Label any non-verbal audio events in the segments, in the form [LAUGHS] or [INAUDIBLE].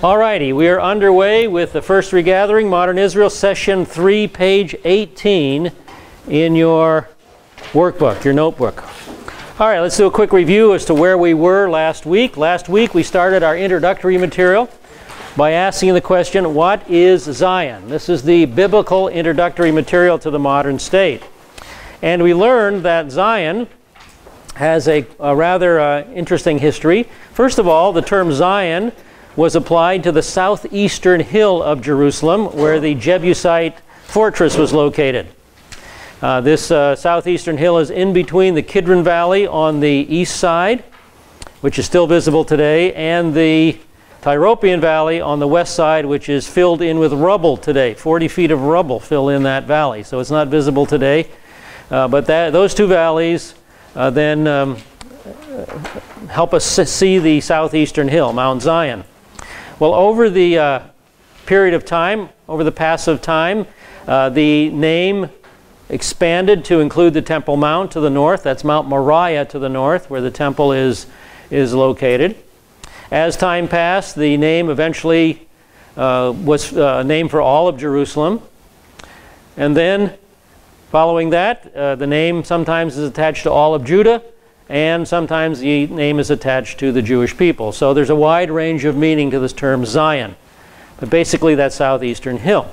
Alrighty, we are underway with the first regathering, Modern Israel, session 3, page 18 in your workbook, your notebook. All right, let's do a quick review as to where we were last week. Last week we started our introductory material by asking the question, what is Zion? This is the biblical introductory material to the modern state. And we learned that Zion has a, a rather uh, interesting history. First of all, the term Zion was applied to the southeastern hill of Jerusalem where the Jebusite fortress was located. Uh, this uh, southeastern hill is in between the Kidron Valley on the east side, which is still visible today, and the Tyropoeon Valley on the west side, which is filled in with rubble today. 40 feet of rubble fill in that valley, so it's not visible today. Uh, but that, those two valleys uh, then um, help us see the southeastern hill, Mount Zion. Well, over the uh, period of time, over the pass of time, uh, the name expanded to include the Temple Mount to the north. That's Mount Moriah to the north, where the temple is, is located. As time passed, the name eventually uh, was uh, name for all of Jerusalem. And then, following that, uh, the name sometimes is attached to all of Judah, and sometimes the name is attached to the Jewish people. So there's a wide range of meaning to this term Zion. But basically, that southeastern hill.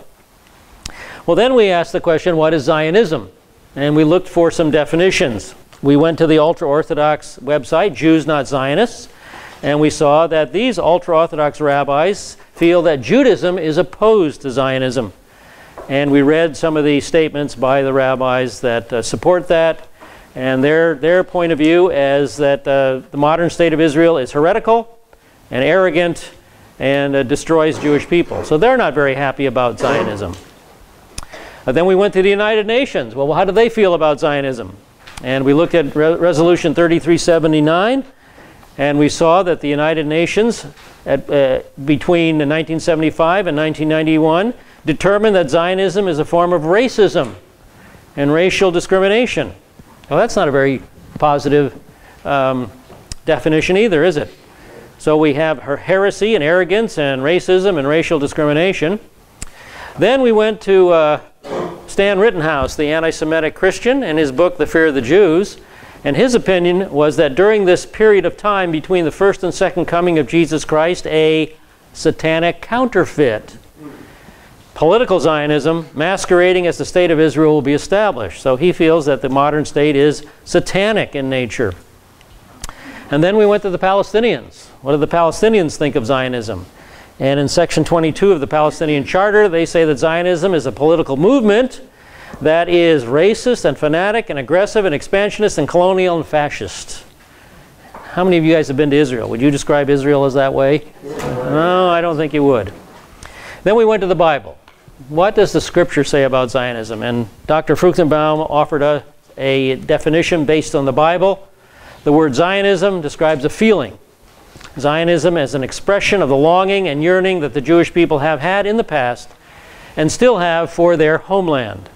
Well, then we asked the question, what is Zionism? And we looked for some definitions. We went to the ultra Orthodox website, Jews Not Zionists, and we saw that these ultra Orthodox rabbis feel that Judaism is opposed to Zionism. And we read some of the statements by the rabbis that uh, support that. And their, their point of view is that uh, the modern state of Israel is heretical and arrogant and uh, destroys Jewish people. So they're not very happy about Zionism. Uh, then we went to the United Nations. Well, how do they feel about Zionism? And we looked at Re Resolution 3379, and we saw that the United Nations, at, uh, between 1975 and 1991, determined that Zionism is a form of racism and racial discrimination. Well, that's not a very positive um, definition either, is it? So we have her heresy and arrogance and racism and racial discrimination. Then we went to uh, Stan Rittenhouse, the anti-Semitic Christian, and his book, The Fear of the Jews. And his opinion was that during this period of time between the first and second coming of Jesus Christ, a satanic counterfeit political Zionism masquerading as the state of Israel will be established. So he feels that the modern state is satanic in nature. And then we went to the Palestinians. What do the Palestinians think of Zionism? And in section 22 of the Palestinian Charter, they say that Zionism is a political movement that is racist and fanatic and aggressive and expansionist and colonial and fascist. How many of you guys have been to Israel? Would you describe Israel as that way? No, I don't think you would. Then we went to the Bible what does the scripture say about Zionism? And Dr. Fruchtenbaum offered a, a definition based on the Bible. The word Zionism describes a feeling. Zionism as an expression of the longing and yearning that the Jewish people have had in the past and still have for their homeland.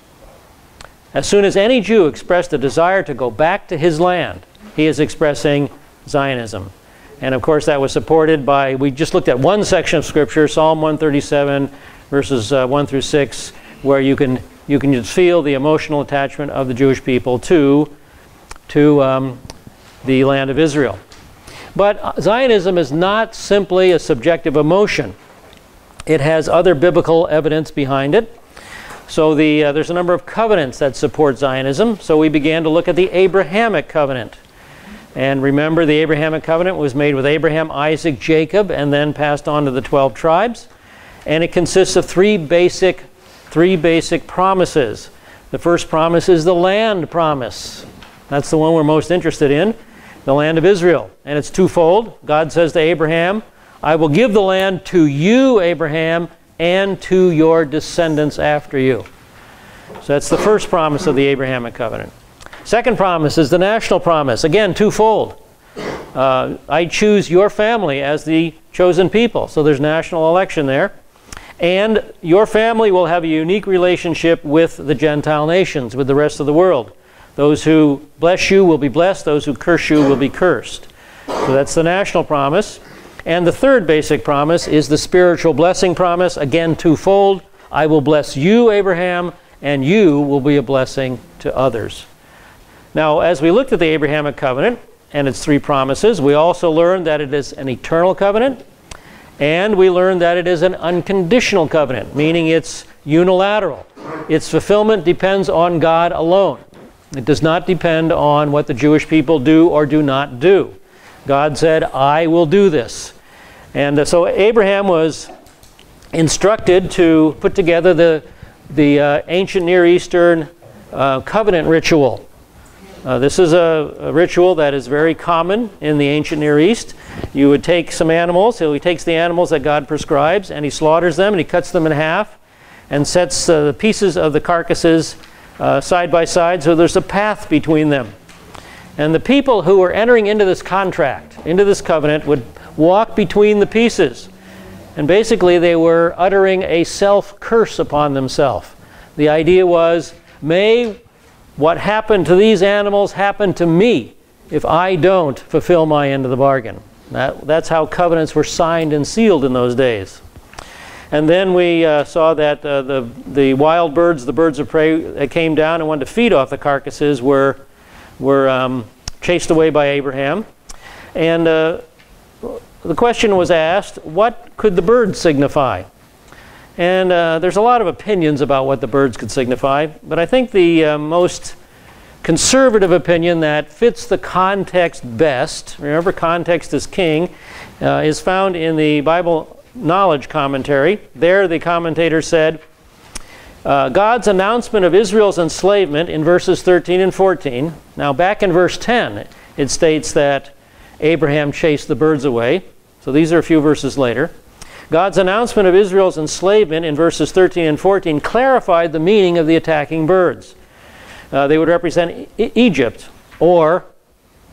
As soon as any Jew expressed a desire to go back to his land, he is expressing Zionism. And of course, that was supported by, we just looked at one section of Scripture, Psalm 137, verses uh, 1 through 6, where you can, you can just feel the emotional attachment of the Jewish people to, to um, the land of Israel. But Zionism is not simply a subjective emotion. It has other biblical evidence behind it. So the, uh, there's a number of covenants that support Zionism. So we began to look at the Abrahamic covenant. And remember, the Abrahamic covenant was made with Abraham, Isaac, Jacob, and then passed on to the 12 tribes and it consists of three basic, three basic promises. The first promise is the land promise. That's the one we're most interested in, the land of Israel. And it's twofold. God says to Abraham, I will give the land to you, Abraham, and to your descendants after you. So that's the first promise of the Abrahamic covenant. Second promise is the national promise. Again, twofold. Uh, I choose your family as the chosen people. So there's national election there. And your family will have a unique relationship with the Gentile nations, with the rest of the world. Those who bless you will be blessed, those who curse you will be cursed. So that's the national promise. And the third basic promise is the spiritual blessing promise, again twofold. I will bless you, Abraham, and you will be a blessing to others. Now, as we looked at the Abrahamic covenant and its three promises, we also learned that it is an eternal covenant, and we learned that it is an unconditional covenant, meaning it's unilateral. Its fulfillment depends on God alone. It does not depend on what the Jewish people do or do not do. God said, I will do this. And uh, so Abraham was instructed to put together the, the uh, ancient Near Eastern uh, covenant ritual. Uh, this is a, a, ritual that is very common in the ancient Near East. You would take some animals, so he takes the animals that God prescribes and he slaughters them and he cuts them in half and sets uh, the pieces of the carcasses uh, side by side so there's a path between them. And the people who were entering into this contract, into this covenant, would walk between the pieces. And basically, they were uttering a self curse upon themselves. The idea was, may what happened to these animals happened to me if I don't fulfill my end of the bargain. That, that's how covenants were signed and sealed in those days. And then we uh, saw that uh, the, the wild birds, the birds of prey that came down and wanted to feed off the carcasses, were were um, chased away by Abraham. And uh, the question was asked, what could the birds signify? And uh, there's a lot of opinions about what the birds could signify, but I think the uh, most conservative opinion that fits the context best, remember context is king, uh, is found in the Bible Knowledge Commentary. There the commentator said, uh, God's announcement of Israel's enslavement in verses 13 and 14. Now, back in verse 10, it states that Abraham chased the birds away. So these are a few verses later. God's announcement of Israel's enslavement in verses 13 and 14 clarified the meaning of the attacking birds. Uh, they would represent e Egypt or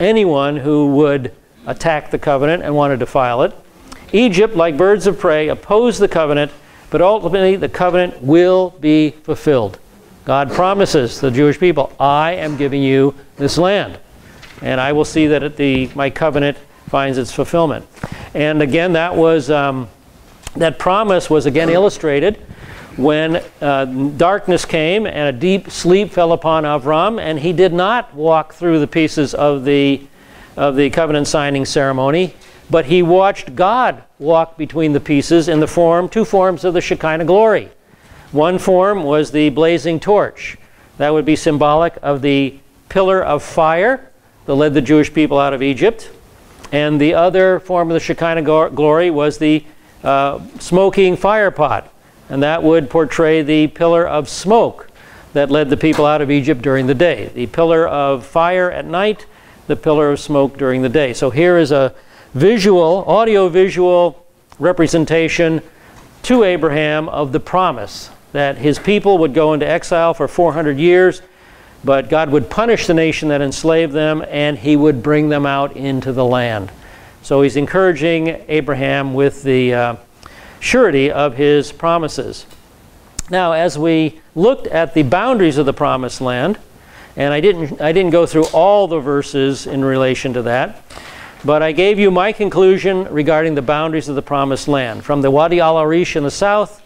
anyone who would attack the covenant and want to defile it. Egypt, like birds of prey, opposed the covenant but ultimately, the covenant will be fulfilled. God promises the Jewish people, I am giving you this land. And I will see that the, my covenant finds its fulfillment. And again, that was um, that promise was again illustrated when uh, darkness came and a deep sleep fell upon Avram, and he did not walk through the pieces of the of the covenant signing ceremony but he watched God walk between the pieces in the form, two forms of the Shekinah glory. One form was the blazing torch. That would be symbolic of the pillar of fire that led the Jewish people out of Egypt. And the other form of the Shekinah glory was the uh, smoking fire pot. And that would portray the pillar of smoke that led the people out of Egypt during the day. The pillar of fire at night, the pillar of smoke during the day. So here is a visual, audio-visual representation to Abraham of the promise that his people would go into exile for 400 years, but God would punish the nation that enslaved them and he would bring them out into the land. So he's encouraging Abraham with the uh, surety of his promises. Now, as we looked at the boundaries of the promised land, and I didn't, I didn't go through all the verses in relation to that, but I gave you my conclusion regarding the boundaries of the Promised Land, from the Wadi al-Arish in the south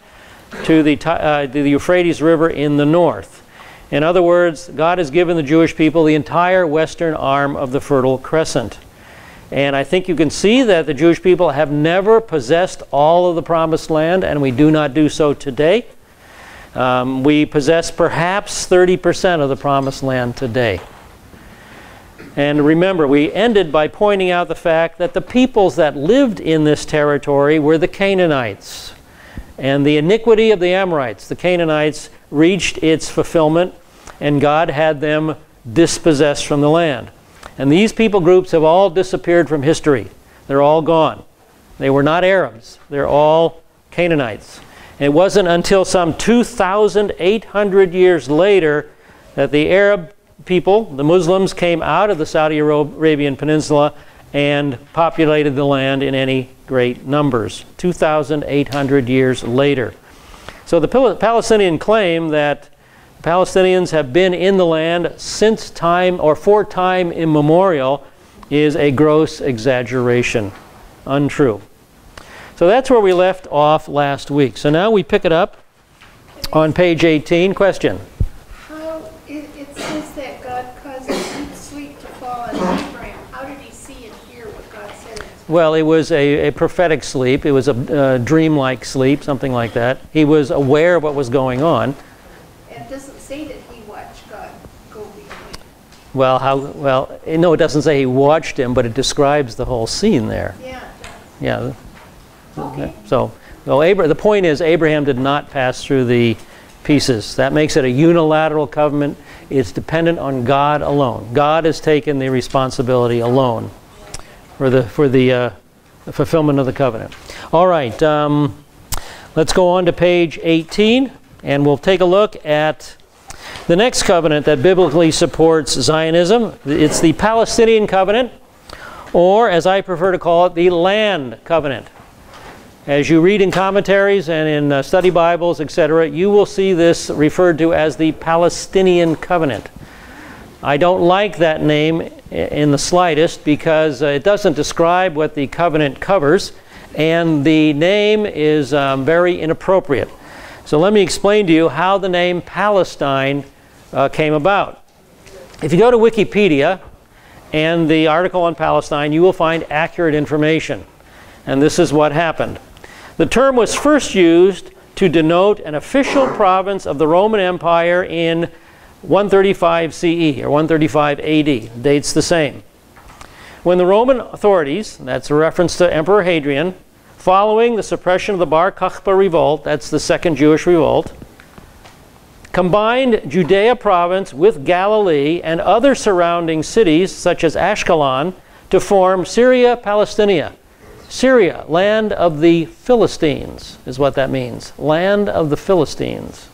to the, uh, the Euphrates River in the north. In other words, God has given the Jewish people the entire western arm of the Fertile Crescent. And I think you can see that the Jewish people have never possessed all of the Promised Land, and we do not do so today. Um, we possess perhaps 30% of the Promised Land today. And remember, we ended by pointing out the fact that the peoples that lived in this territory were the Canaanites. And the iniquity of the Amorites, the Canaanites, reached its fulfillment, and God had them dispossessed from the land. And these people groups have all disappeared from history. They're all gone. They were not Arabs, they're all Canaanites. It wasn't until some 2,800 years later that the Arab people, the Muslims, came out of the Saudi Arabian Peninsula and populated the land in any great numbers, 2,800 years later. So the Palestinian claim that Palestinians have been in the land since time or for time immemorial is a gross exaggeration, untrue. So that's where we left off last week. So now we pick it up on page 18. Question? How, it, it says that God caused a deep sleep to fall on Abraham. How did he see and hear what God said? Well, it was a, a prophetic sleep. It was a uh, dream-like sleep, something like that. He was aware of what was going on. And it doesn't say that he watched God go behind. Well, how? Well, no, it doesn't say he watched him, but it describes the whole scene there. Yeah, Yeah. Okay. So, well, Abra- the point is, Abraham did not pass through the pieces. That makes it a unilateral covenant. It's dependent on God alone. God has taken the responsibility alone for the for the, uh, the fulfillment of the covenant. All right, um, let's go on to page 18, and we'll take a look at the next covenant that biblically supports Zionism. It's the Palestinian covenant, or as I prefer to call it, the land covenant. As you read in commentaries and in uh, study Bibles, etc., you will see this referred to as the Palestinian covenant. I don't like that name in the slightest because uh, it doesn't describe what the covenant covers, and the name is um, very inappropriate. So let me explain to you how the name Palestine uh, came about. If you go to Wikipedia and the article on Palestine, you will find accurate information. And this is what happened. The term was first used to denote an official province of the Roman Empire in 135 CE or 135 AD. Dates the same. When the Roman authorities, that's a reference to Emperor Hadrian, following the suppression of the Bar Kokhba revolt, that's the second Jewish revolt, combined Judea province with Galilee and other surrounding cities such as Ashkelon to form Syria Palestinia. Syria, land of the Philistines, is what that means. Land of the Philistines.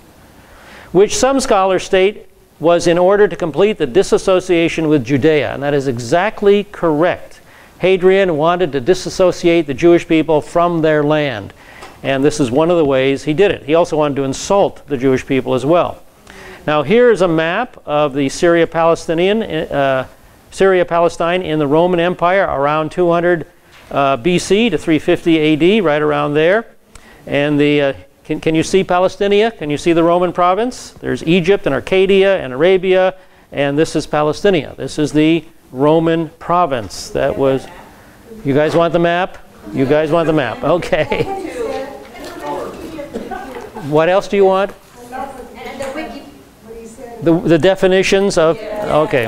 Which some scholars state was in order to complete the disassociation with Judea. And that is exactly correct. Hadrian wanted to disassociate the Jewish people from their land. And this is one of the ways he did it. He also wanted to insult the Jewish people as well. Now, here's a map of the Syria Palestinian, uh, Syria Palestine in the Roman Empire around 200 uh, BC to 350 AD, right around there. And the uh, can, can you see Palestinia? Can you see the Roman province? There's Egypt and Arcadia and Arabia, and this is Palestinia. This is the Roman province that was. You guys want the map? You guys want the map? [LAUGHS] Okay. What else do you want? The The, definitions of. Okay.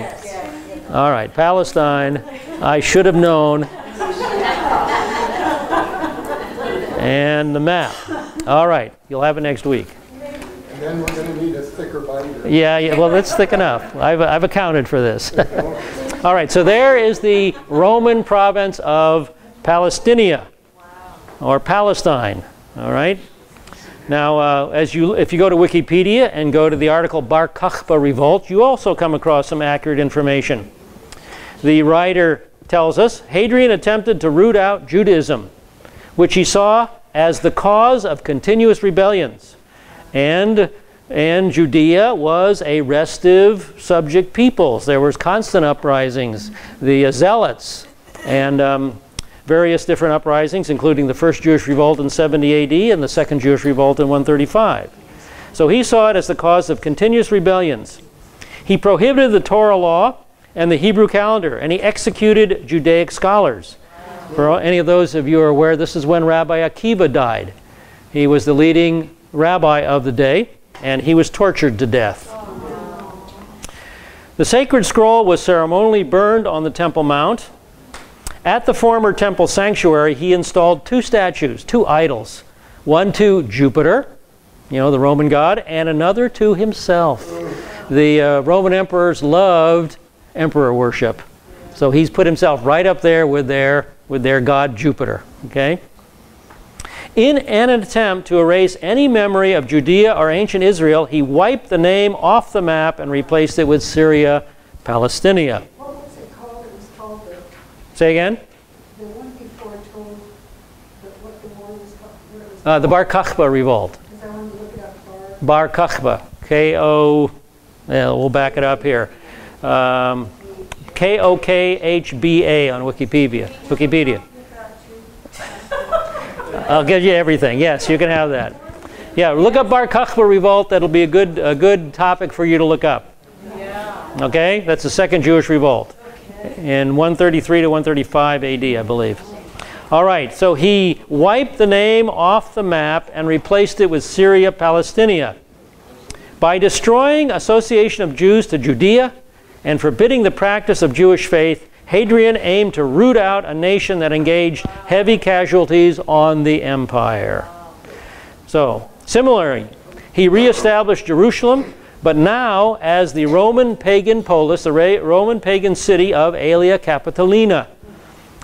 All right. Palestine. I should have known. And the map. All right. You'll have it next week. And then we're going to need a thicker binder. Yeah, yeah, well, it's thick enough. I've, I've accounted for this. [LAUGHS] All right, so there is the Roman province of Palestinia, or Palestine. All right. Now, uh, as you, if you go to Wikipedia and go to the article Bar Kokhba Revolt, you also come across some accurate information. The writer tells us Hadrian attempted to root out Judaism, which he saw as the cause of continuous rebellions. And, and Judea was a restive subject peoples. There was constant uprisings, the uh, Zealots, and um, various different uprisings, including the first Jewish revolt in 70 AD and the second Jewish revolt in 135. So he saw it as the cause of continuous rebellions. He prohibited the Torah law and the Hebrew calendar, and he executed Judaic scholars. For any of those of you who are aware, this is when Rabbi Akiva died. He was the leading rabbi of the day, and he was tortured to death. The sacred scroll was ceremonially burned on the Temple Mount. At the former temple sanctuary, he installed two statues, two idols, one to Jupiter, you know, the Roman god, and another to himself. The uh, Roman emperors loved emperor worship. So he's put himself right up there with their, with their god Jupiter. Okay? In an attempt to erase any memory of Judea or ancient Israel, he wiped the name off the map and replaced it with Syria Palestinia. What was it called? It was called the, Say again? the one before told that what the war was called, was, Uh, the Bar Kokhba revolt. because I wanted to look it up, Bar, Bar Kokhba. K O, yeah, we'll back it up here. Um, K O K H B A on Wikipedia. Wikipedia. I'll give you everything. Yes, you can have that. Yeah, look up Bar Kokhba revolt. That'll be a good, a good topic for you to look up. Yeah. Okay, that's the second Jewish revolt in 133 to 135 AD, I believe. All right, so he wiped the name off the map and replaced it with Syria Palestinia. By destroying association of Jews to Judea and forbidding the practice of Jewish faith, Hadrian aimed to root out a nation that engaged heavy casualties on the empire. So, similarly, he reestablished Jerusalem, but now as the Roman pagan polis, the Roman pagan city of Aelia Capitolina.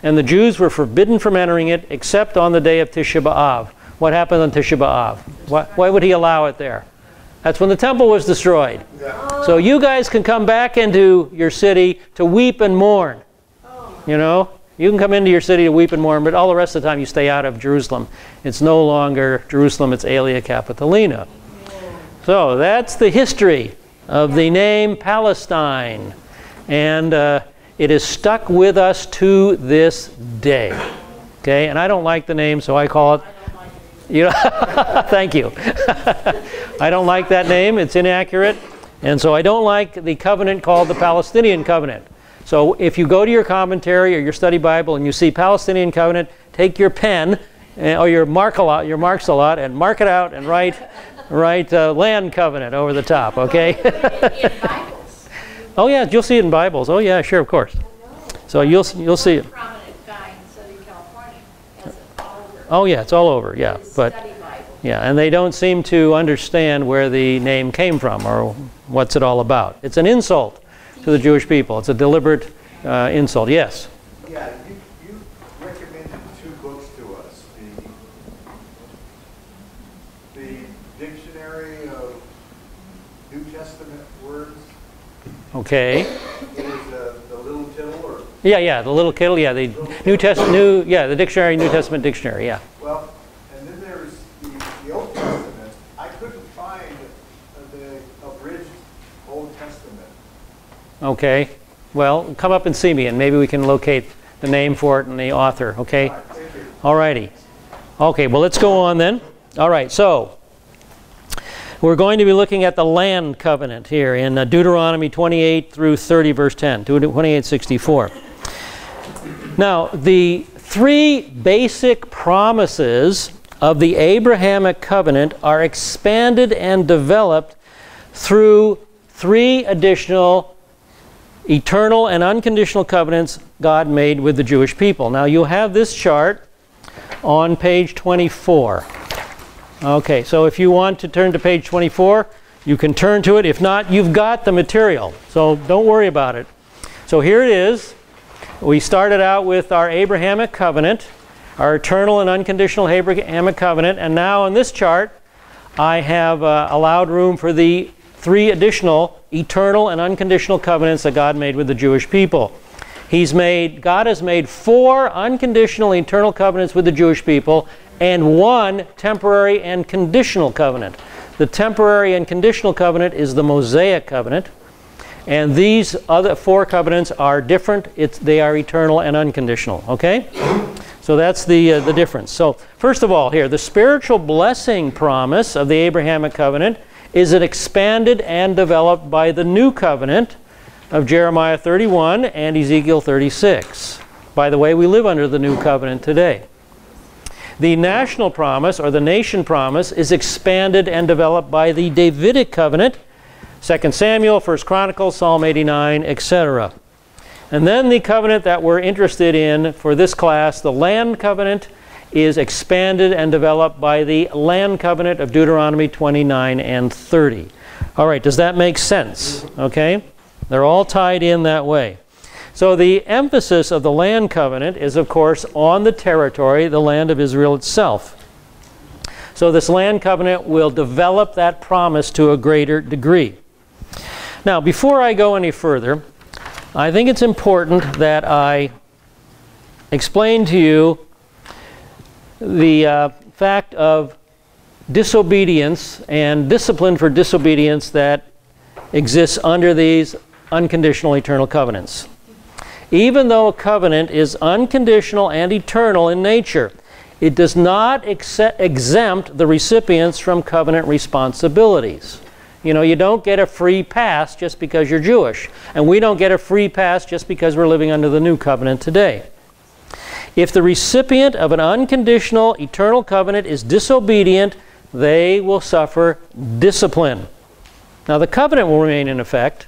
And the Jews were forbidden from entering it except on the day of Tisha B'Av. What happened on Tisha B'Av? Why, why would he allow it there? That's when the temple was destroyed. So you guys can come back into your city to weep and mourn. You know, you can come into your city to weep and mourn, but all the rest of the time you stay out of Jerusalem. It's no longer Jerusalem, it's Aelia Capitolina. So that's the history of the name Palestine. And uh, it is stuck with us to this day. Okay, and I don't like the name, so I call it. You know, [LAUGHS] thank you. [LAUGHS] I don't like that name, it's inaccurate. And so I don't like the covenant called the Palestinian covenant. So if you go to your commentary or your study Bible and you see Palestinian covenant, take your pen uh, or your mark a lot, your marks a lot, and mark it out and write, write uh, land covenant over the top. Okay. [LAUGHS] Oh yeah, you'll see it in Bibles. Oh yeah, sure, of course. So you'll you'll see it. prominent guy in Southern California has it all over Oh yeah, it's all over. Yeah, but yeah, and they don't seem to understand where the name came from or what's it all about. It's an insult to the Jewish people. It's a deliberate uh, insult. Yes. Yeah, you, you recommended two books to us. The, the Dictionary of New Testament Words, Okay. it is uh, the Little Tittle, or, Yeah, yeah. The little Kittel. Yeah, the New Testament. New. Yeah, the dictionary. New Testament dictionary. Yeah. well, and then there's the, the Old Testament. I couldn't find the abridged Old Testament. Okay. Well, come up and see me, and maybe we can locate the name for it and the author. Okay. All righty. Okay, well, let's go on then. All right, so we're going to be looking at the land covenant here in uh, Deuteronomy 28 through 30, verse 10, 28 64. Now, the three basic promises of the Abrahamic covenant are expanded and developed through three additional eternal and unconditional covenants God made with the Jewish people. Now, you'll have this chart on page 24. Okay, so if you want to turn to page 24, you can turn to it. If not, you've got the material, so don't worry about it. So here it is. We started out with our Abrahamic covenant, our eternal and unconditional Abrahamic covenant, and now on this chart, I have uh, allowed room for the three additional eternal and unconditional covenants that God made with the Jewish people. He's made, God has made four unconditional eternal covenants with the Jewish people and one temporary and conditional covenant. The temporary and conditional covenant is the Mosaic covenant. And these other four covenants are different. It's, they are eternal and unconditional. Okay? So that's the, uh, the difference. So, first of all, here, the spiritual blessing promise of the Abrahamic covenant is it expanded and developed by the new covenant of Jeremiah 31 and Ezekiel 36. By the way, we live under the new covenant today. The national promise or the nation promise is expanded and developed by the Davidic covenant, 2 Samuel, 1 Chronicles, Psalm 89, etc. And then the covenant that we're interested in for this class, the land covenant, is expanded and developed by the land covenant of Deuteronomy 29 and 30. All right, does that make sense? Okay? They're all tied in that way. So the emphasis of the land covenant is, of course, on the territory, the land of Israel itself. So this land covenant will develop that promise to a greater degree. Now, before I go any further, I think it's important that I explain to you the uh, fact of disobedience and discipline for disobedience that exists under these unconditional eternal covenants. Even though a covenant is unconditional and eternal in nature, it does not exe- exempt the recipients from covenant responsibilities. You know, you don't get a free pass just because you're Jewish, and we don't get a free pass just because we're living under the new covenant today. If the recipient of an unconditional eternal covenant is disobedient, they will suffer discipline. Now, the covenant will remain in effect,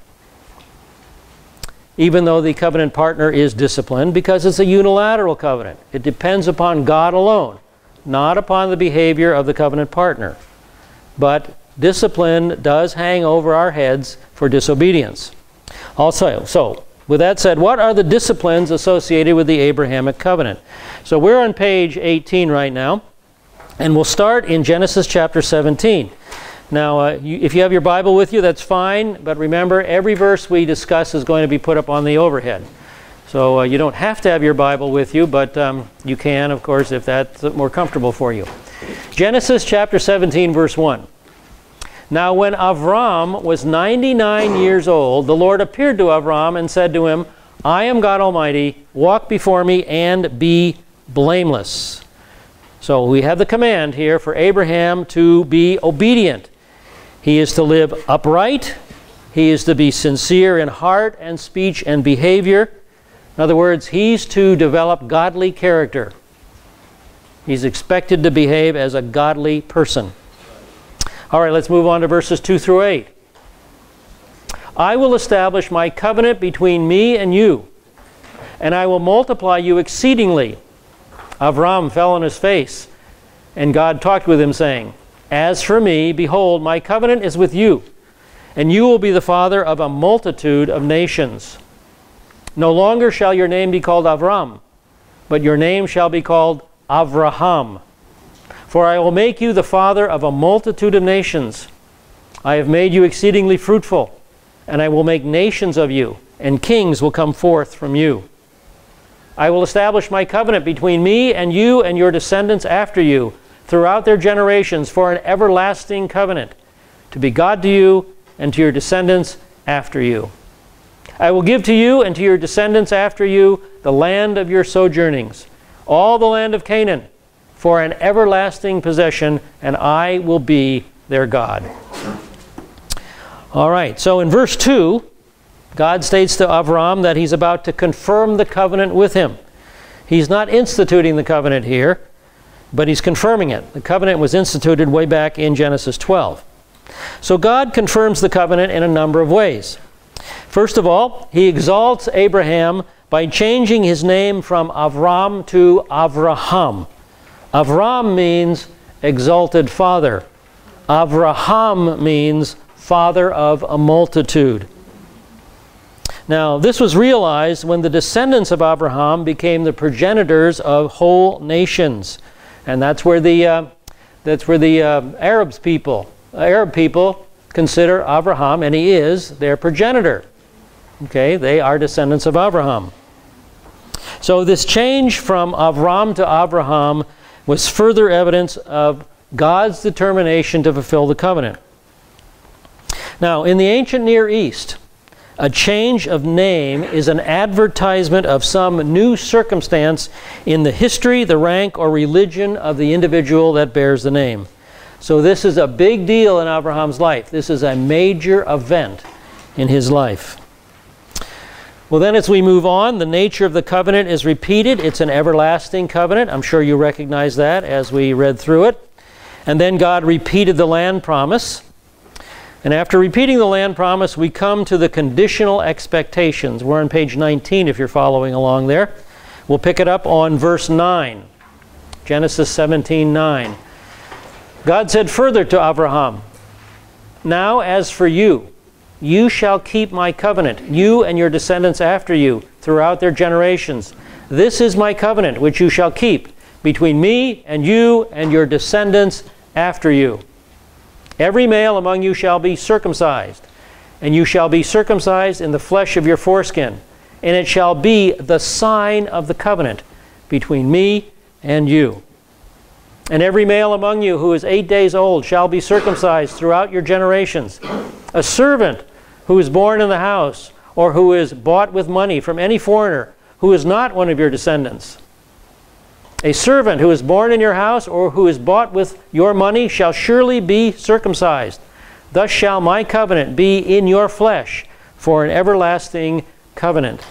even though the covenant partner is disciplined, because it's a unilateral covenant. It depends upon God alone, not upon the behavior of the covenant partner. But discipline does hang over our heads for disobedience. Also, so with that said, what are the disciplines associated with the Abrahamic covenant? So we're on page 18 right now, and we'll start in Genesis chapter 17. Now, uh, you, if you have your Bible with you, that's fine, but remember, every verse we discuss is going to be put up on the overhead. So uh, you don't have to have your Bible with you, but um, you can, of course, if that's more comfortable for you. Genesis chapter 17, verse 1. Now, when Avram was 99 years old, the Lord appeared to Avram and said to him, I am God Almighty, walk before me and be blameless. So we have the command here for Abraham to be obedient. He is to live upright. He is to be sincere in heart and speech and behavior. In other words, he's to develop godly character. He's expected to behave as a godly person. All right, let's move on to verses 2 through 8. I will establish my covenant between me and you, and I will multiply you exceedingly. Avram fell on his face, and God talked with him, saying, as for me, behold, my covenant is with you, and you will be the father of a multitude of nations. No longer shall your name be called Avram, but your name shall be called Avraham. For I will make you the father of a multitude of nations. I have made you exceedingly fruitful, and I will make nations of you, and kings will come forth from you. I will establish my covenant between me and you and your descendants after you throughout their generations for an everlasting covenant, to be God to you and to your descendants after you. I will give to you and to your descendants after you the land of your sojournings, all the land of Canaan, for an everlasting possession, and I will be their God. All right, so in verse 2, God states to Avram that he's about to confirm the covenant with him. He's not instituting the covenant here, but he's confirming it. The covenant was instituted way back in Genesis 12. So God confirms the covenant in a number of ways. First of all, he exalts Abraham by changing his name from Avram to Avraham. Avram means exalted father. Avraham means father of a multitude. Now, this was realized when the descendants of Abraham became the progenitors of whole nations. And that's where the, uh, that's where the uh, Arabs people, Arab people consider Abraham, and he is their progenitor. Okay, they are descendants of Abraham. So this change from Avram to Abraham was further evidence of God's determination to fulfill the covenant. Now, in the ancient Near East, a change of name is an advertisement of some new circumstance in the history, the rank, or religion of the individual that bears the name. So, this is a big deal in Abraham's life. This is a major event in his life. Well, then, as we move on, the nature of the covenant is repeated. It's an everlasting covenant. I'm sure you recognize that as we read through it. And then God repeated the land promise. And after repeating the land promise, we come to the conditional expectations. We're on page 19 if you're following along there. We'll pick it up on verse 9. Genesis 17 9. God said further to Abraham, Now as for you, you shall keep my covenant, you and your descendants after you, throughout their generations. This is my covenant which you shall keep between me and you and your descendants after you. Every male among you shall be circumcised, and you shall be circumcised in the flesh of your foreskin, and it shall be the sign of the covenant between me and you. And every male among you who is eight days old shall be circumcised throughout your generations. A servant who is born in the house, or who is bought with money from any foreigner who is not one of your descendants. A servant who is born in your house or who is bought with your money shall surely be circumcised. Thus shall my covenant be in your flesh for an everlasting covenant.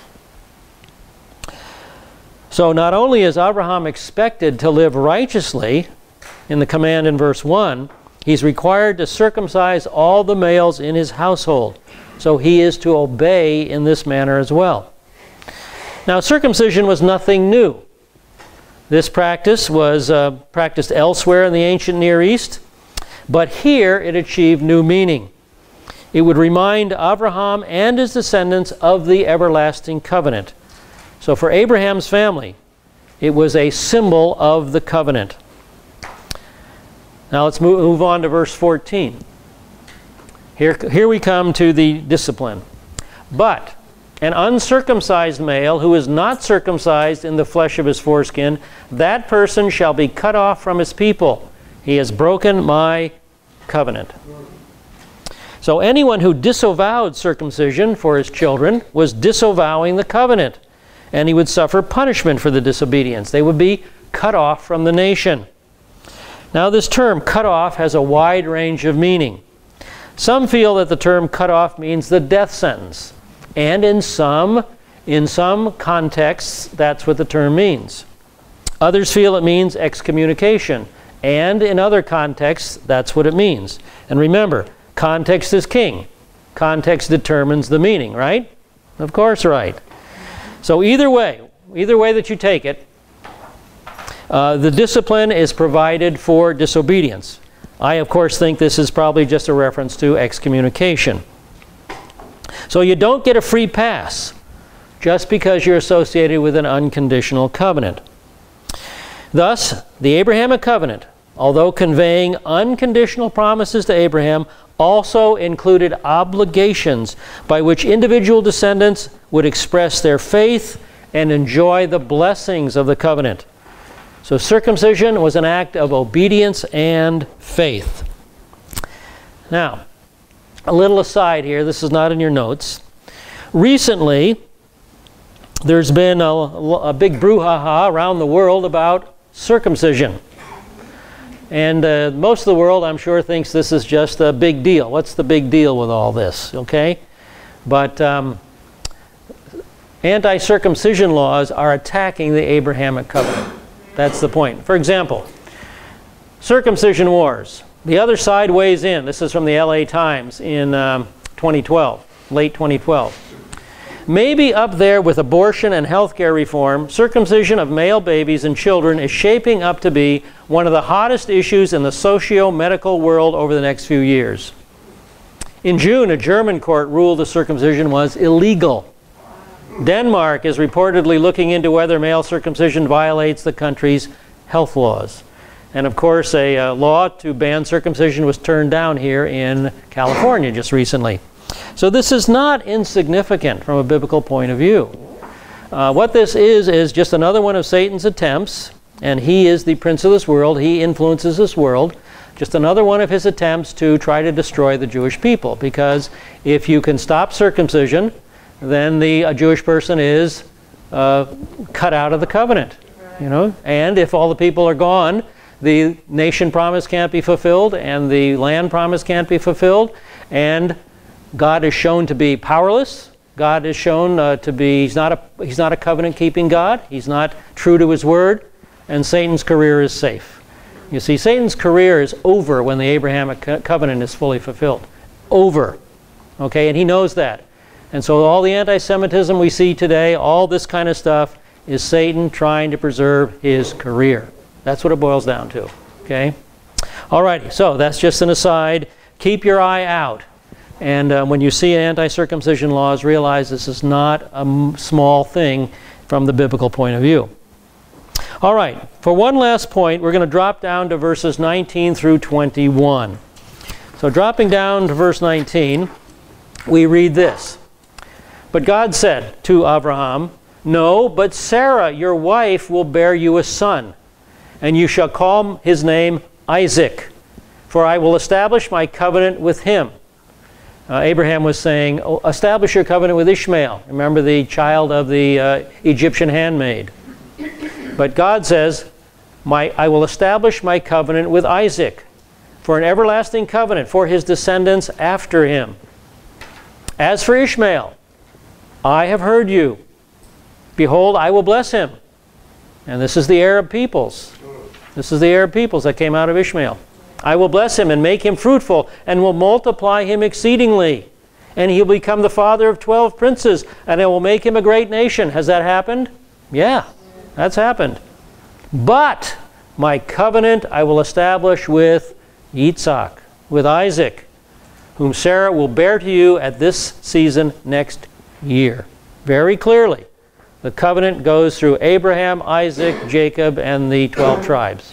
So not only is Abraham expected to live righteously in the command in verse 1, he's required to circumcise all the males in his household. So he is to obey in this manner as well. Now, circumcision was nothing new. This practice was uh, practiced elsewhere in the ancient Near East, but here it achieved new meaning. It would remind Abraham and his descendants of the everlasting covenant. So for Abraham's family, it was a symbol of the covenant. Now let's move, move on to verse 14. Here, here we come to the discipline. But an uncircumcised male who is not circumcised in the flesh of his foreskin, that person shall be cut off from his people. He has broken my covenant. So anyone who disavowed circumcision for his children was disavowing the covenant, and he would suffer punishment for the disobedience. They would be cut off from the nation. Now, this term cut off has a wide range of meaning. Some feel that the term cut off means the death sentence. And in some, in some contexts, that's what the term means. Others feel it means excommunication. And in other contexts, that's what it means. And remember, context is king. Context determines the meaning, right? Of course, right. So either way, either way that you take it, uh, the discipline is provided for disobedience. I, of course, think this is probably just a reference to excommunication. So you don't get a free pass just because you're associated with an unconditional covenant. Thus, the Abrahamic covenant, although conveying unconditional promises to Abraham, also included obligations by which individual descendants would express their faith and enjoy the blessings of the covenant. So circumcision was an act of obedience and faith. Now, a little aside here, this is not in your notes. Recently, there's been a, a big brouhaha around the world about circumcision. And uh, most of the world, I'm sure, thinks this is just a big deal. What's the big deal with all this? Okay? But um, anti circumcision laws are attacking the Abrahamic covenant. That's the point. For example, circumcision wars. The other side weighs in. This is from the LA Times in um, 2012, late 2012. Maybe up there with abortion and healthcare reform, circumcision of male babies and children is shaping up to be one of the hottest issues in the socio medical world over the next few years. In June, a German court ruled the circumcision was illegal. Denmark is reportedly looking into whether male circumcision violates the country's health laws. And of course, a uh, law to ban circumcision was turned down here in California just recently. So this is not insignificant from a biblical point of view. Uh, what this is, is just another one of Satan's attempts, and he is the prince of this world, he influences this world. Just another one of his attempts to try to destroy the Jewish people. Because if you can stop circumcision, then the Jewish person is uh, cut out of the covenant. Right. You know, and if all the people are gone, the nation promise can't be fulfilled, and the land promise can't be fulfilled, and God is shown to be powerless. God is shown uh, to be he's not a he's not a covenant keeping God. He's not true to his word, and Satan's career is safe. You see, Satan's career is over when the Abrahamic co covenant is fully fulfilled. Over. Okay, and he knows that. And so all the anti-Semitism we see today, all this kind of stuff, is Satan trying to preserve his career. That's what it boils down to. Okay? Alrighty, so that's just an aside. Keep your eye out. And uh, when you see anti-circumcision laws, realize this is not a small thing from the biblical point of view. All right, for one last point, we're going to drop down to verses 19 through 21. So dropping down to verse 19, we read this. But God said to Abraham, No, but Sarah, your wife, will bear you a son, and you shall call his name Isaac, for I will establish my covenant with him. Uh, Abraham was saying, oh, Establish your covenant with Ishmael. Remember the child of the uh, Egyptian handmaid. But God says, my, I will establish my covenant with Isaac for an everlasting covenant for his descendants after him. As for Ishmael, I have heard you. Behold, I will bless him. And this is the Arab peoples. This is the Arab peoples that came out of Ishmael. I will bless him and make him fruitful and will multiply him exceedingly. And he'll become the father of 12 princes and I will make him a great nation. Has that happened? Yeah, that's happened. But my covenant I will establish with Yitzhak, with Isaac, whom Sarah will bear to you at this season next year. Very clearly, the covenant goes through Abraham, Isaac, Jacob, and the 12 tribes.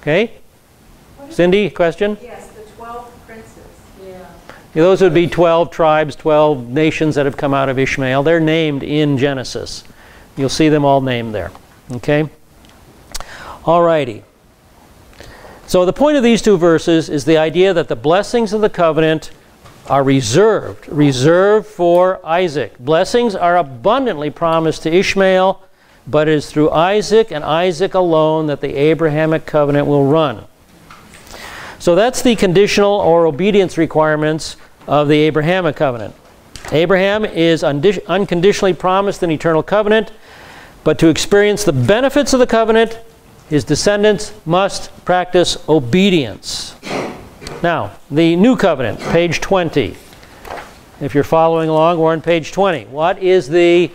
Okay? Cindy, question? Yes, the 12 princes. Yeah. Those would be 12 tribes, 12 nations that have come out of Ishmael. They're named in Genesis. You'll see them all named there. Okay? All righty. So the point of these two verses is the idea that the blessings of the covenant are reserved, reserved for Isaac. Blessings are abundantly promised to Ishmael, but it is through Isaac and Isaac alone that the Abrahamic covenant will run. So that's the conditional or obedience requirements of the Abrahamic covenant. Abraham is unconditionally promised an eternal covenant, but to experience the benefits of the covenant, his descendants must practice obedience. Now, the new covenant, page 20. If you're following along, we're on page 20. What is the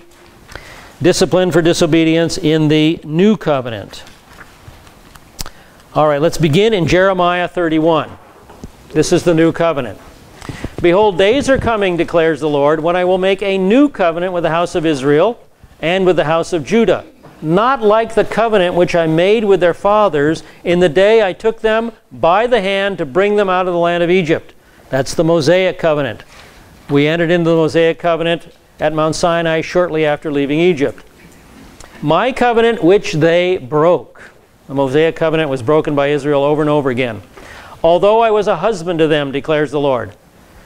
discipline for disobedience in the new covenant? All right, let's begin in Jeremiah 31. This is the new covenant. Behold, days are coming, declares the Lord, when I will make a new covenant with the house of Israel and with the house of Judah. Not like the covenant which I made with their fathers in the day I took them by the hand to bring them out of the land of Egypt. That's the Mosaic covenant. We entered into the Mosaic covenant at Mount Sinai shortly after leaving Egypt. My covenant which they broke. The Mosaic covenant was broken by Israel over and over again. Although I was a husband to them, declares the Lord.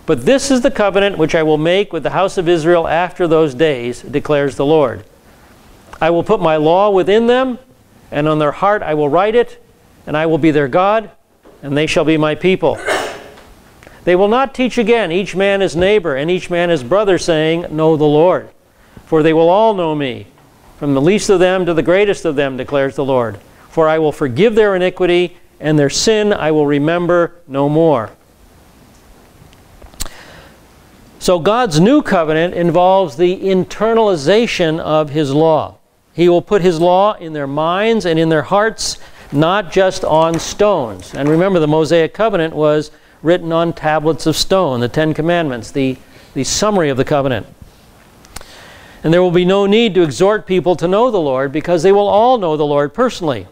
But this is the covenant which I will make with the house of Israel after those days, declares the Lord. I will put my law within them, and on their heart I will write it, and I will be their God, and they shall be my people. They will not teach again each man his neighbor and each man his brother, saying, Know the Lord. For they will all know me, from the least of them to the greatest of them, declares the Lord. For I will forgive their iniquity, and their sin I will remember no more. So God's new covenant involves the internalization of his law. He will put his law in their minds and in their hearts, not just on stones. And remember, the Mosaic covenant was written on tablets of stone, the Ten Commandments, the, the summary of the covenant. And there will be no need to exhort people to know the Lord because they will all know the Lord personally.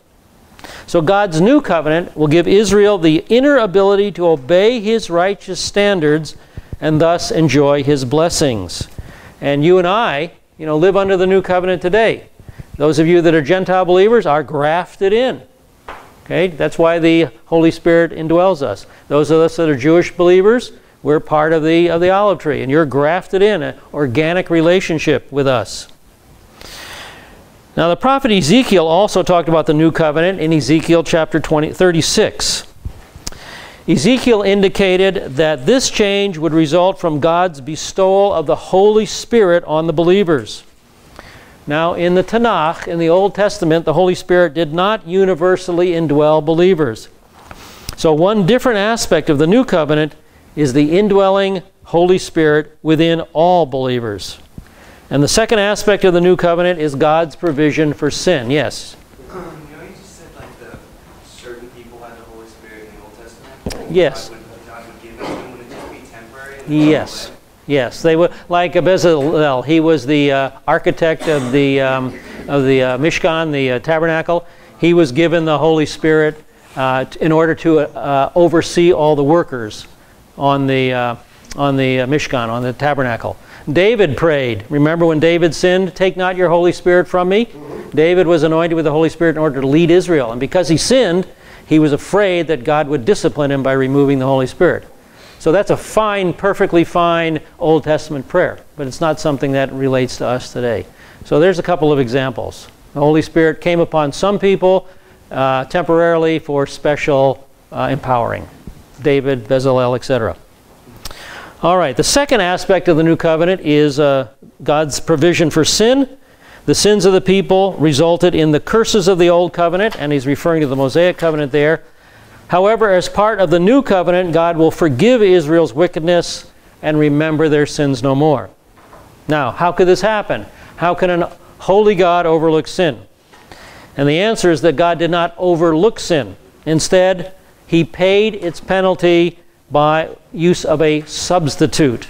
So God's new covenant will give Israel the inner ability to obey his righteous standards and thus enjoy his blessings. And you and I, you know, live under the new covenant today. Those of you that are Gentile believers are grafted in. Okay? That's why the Holy Spirit indwells us. Those of us that are Jewish believers, we're part of the of the olive tree and you're grafted in an organic relationship with us. Now the prophet Ezekiel also talked about the new covenant in Ezekiel chapter 20, 36. Ezekiel indicated that this change would result from God's bestowal of the Holy Spirit on the believers. Now, in the Tanakh, in the Old Testament, the Holy Spirit did not universally indwell believers. So, one different aspect of the New Covenant is the indwelling Holy Spirit within all believers. And the second aspect of the New Covenant is God's provision for sin. Yes? Um, you know, you just said like the certain people had the Holy Spirit in the Old Testament. Yes. God would, God would give it to them. Would it just be temporary? Yes. Yes, they would like Bezalel. He was the uh, architect of the um, of the uh, Mishkan, the uh, tabernacle. He was given the Holy Spirit uh, in order to uh, oversee all the workers on the uh, on the Mishkan, on the tabernacle. David prayed. Remember when David sinned, "Take not your Holy Spirit from me." David was anointed with the Holy Spirit in order to lead Israel, and because he sinned, he was afraid that God would discipline him by removing the Holy Spirit. So that's a fine, perfectly fine Old Testament prayer, but it's not something that relates to us today. So there's a couple of examples. The Holy Spirit came upon some people uh, temporarily for special uh, empowering. David, Bezalel, etc. All right, the second aspect of the new covenant is uh, God's provision for sin. The sins of the people resulted in the curses of the old covenant, and he's referring to the Mosaic covenant there. However, as part of the new covenant, God will forgive Israel's wickedness and remember their sins no more. Now, how could this happen? How can a holy God overlook sin? And the answer is that God did not overlook sin. Instead, he paid its penalty by use of a substitute.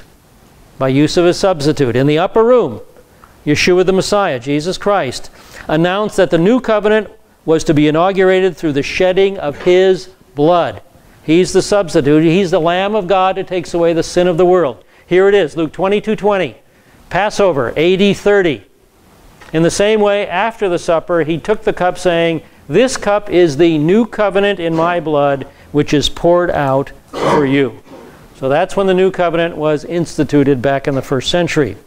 By use of a substitute. In the upper room, Yeshua the Messiah, Jesus Christ, announced that the new covenant was to be inaugurated through the shedding of his blood. He's the substitute. He's the Lamb of God that takes away the sin of the world. Here it is, Luke 22 20. Passover, AD 30. In the same way, after the supper, he took the cup, saying, This cup is the new covenant in my blood, which is poured out for you. So that's when the new covenant was instituted back in the first century.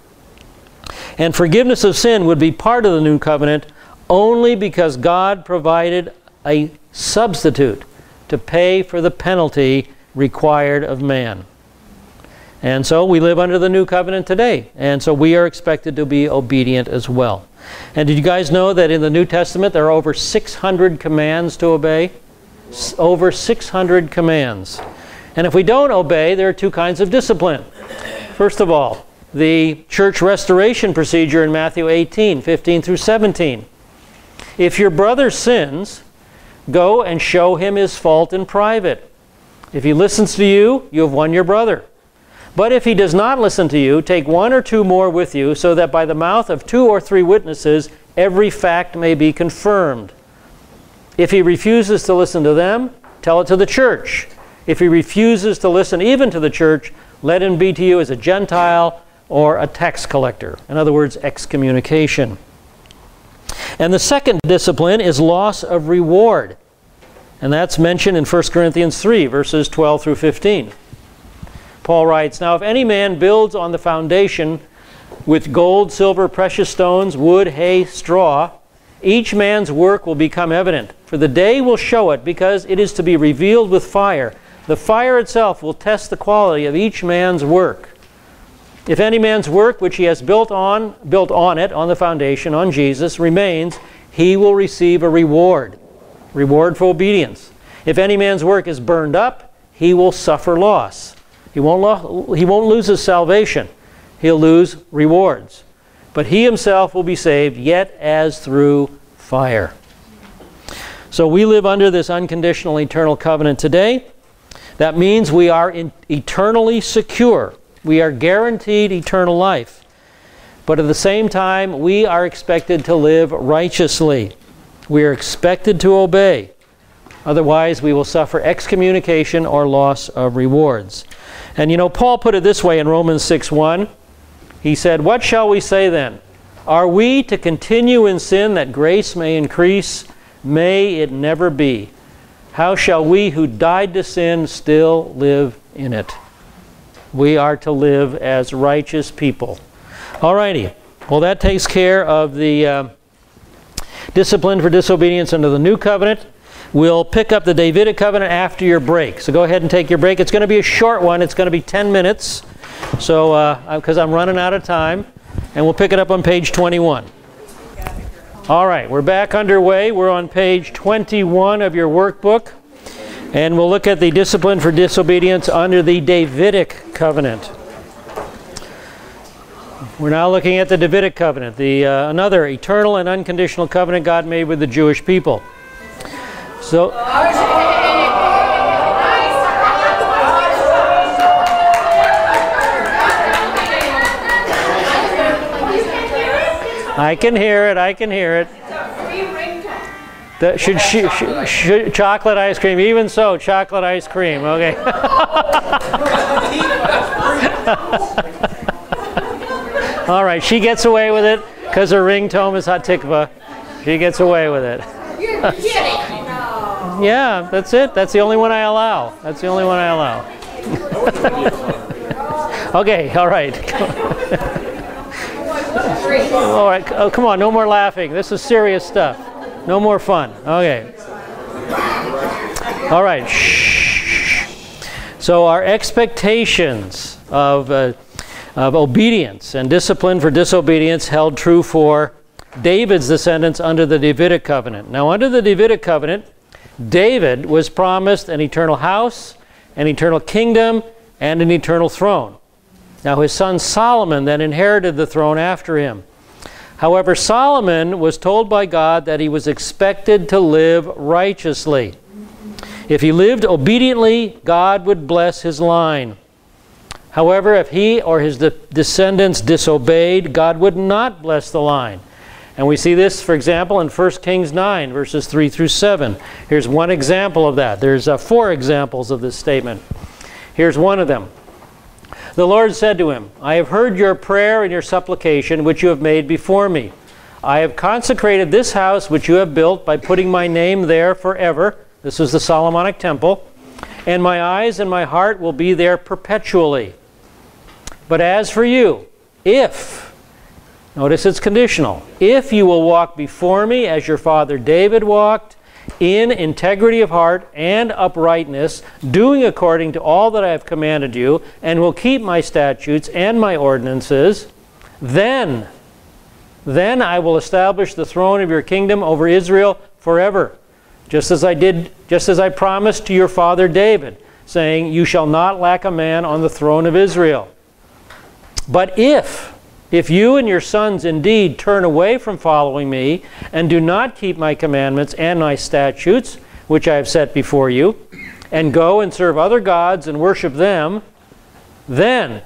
And forgiveness of sin would be part of the new covenant only because God provided a substitute to pay for the penalty required of man. And so we live under the new covenant today. And so we are expected to be obedient as well. And did you guys know that in the New Testament there are over 600 commands to obey? S over 600 commands. And if we don't obey, there are two kinds of discipline. First of all, the church restoration procedure in Matthew 18, 15 through 17. If your brother sins, go and show him his fault in private. If he listens to you, you have won your brother. But if he does not listen to you, take one or two more with you, so that by the mouth of two or three witnesses every fact may be confirmed. If he refuses to listen to them, tell it to the church. If he refuses to listen even to the church, let him be to you as a Gentile or a tax collector. In other words, excommunication. And the second discipline is loss of reward. And that's mentioned in 1 Corinthians 3, verses 12 through 15. Paul writes, Now if any man builds on the foundation with gold, silver, precious stones, wood, hay, straw, each man's work will become evident, for the day will show it, because it is to be revealed with fire. The fire itself will test the quality of each man's work. If any man's work which he has built on, built on it, on the foundation, on Jesus, remains, he will receive a reward. Reward for obedience. If any man's work is burned up, he will suffer loss. He won't, lo- he won't lose his salvation. He'll lose rewards. But he himself will be saved, yet as through fire. So we live under this unconditional eternal covenant today. That means we are eternally secure we are guaranteed eternal life. But at the same time, we are expected to live righteously. We are expected to obey. Otherwise, we will suffer excommunication or loss of rewards. And you know, Paul put it this way in Romans 6 1. He said, What shall we say then? Are we to continue in sin that grace may increase? May it never be. How shall we who died to sin still live in it? We are to live as righteous people. Alrighty. Well, that takes care of the uh, discipline for disobedience under the new covenant. We'll pick up the Davidic covenant after your break. So go ahead and take your break. It's going to be a short one. It's going to be 10 minutes. So, because uh, I'm running out of time, and we'll pick it up on page 21. All right, we're back underway. We're on page 21 of your workbook. And we'll look at the discipline for disobedience under the Davidic covenant. We're now looking at the Davidic covenant, the uh, another eternal and unconditional covenant God made with the Jewish people. So I can hear it. I can hear it. Should, she, should, should, chocolate ice cream? Even so, chocolate ice cream. Okay. [LAUGHS] All right, she gets away with it because her ringtone is Hatikva. She gets away with it. You're [LAUGHS] kidding. yeah, that's it. That's the only one I allow. That's the only one I allow. [LAUGHS] okay, all right. all right, oh, come on, no more laughing. This is serious stuff. No more fun. Okay. All right. So our expectations of, uh, of obedience and discipline for disobedience held true for David's descendants under the Davidic covenant. Now, under the Davidic covenant, David was promised an eternal house, an eternal kingdom, and an eternal throne. Now, his son Solomon then inherited the throne after him. However, Solomon was told by God that he was expected to live righteously. If he lived obediently, God would bless his line. However, if he or his de descendants disobeyed, God would not bless the line. And we see this, for example, in 1 Kings 9, verses 3 through 7. Here's one example of that. There's uh, four examples of this statement. Here's one of them. The Lord said to him, I have heard your prayer and your supplication which you have made before me. I have consecrated this house which you have built by putting my name there forever. This is the Solomonic temple. And my eyes and my heart will be there perpetually. But as for you, if, notice it's conditional, if you will walk before me as your father David walked, in integrity of heart and uprightness, doing according to all that I have commanded you, and will keep my statutes and my ordinances, then, then I will establish the throne of your kingdom over Israel forever just as I did, just as I promised to your father David, saying, You shall not lack a man on the throne of Israel. But if, if you and your sons indeed turn away from following me, and do not keep my commandments and my statutes, which I have set before you, and go and serve other gods and worship them, then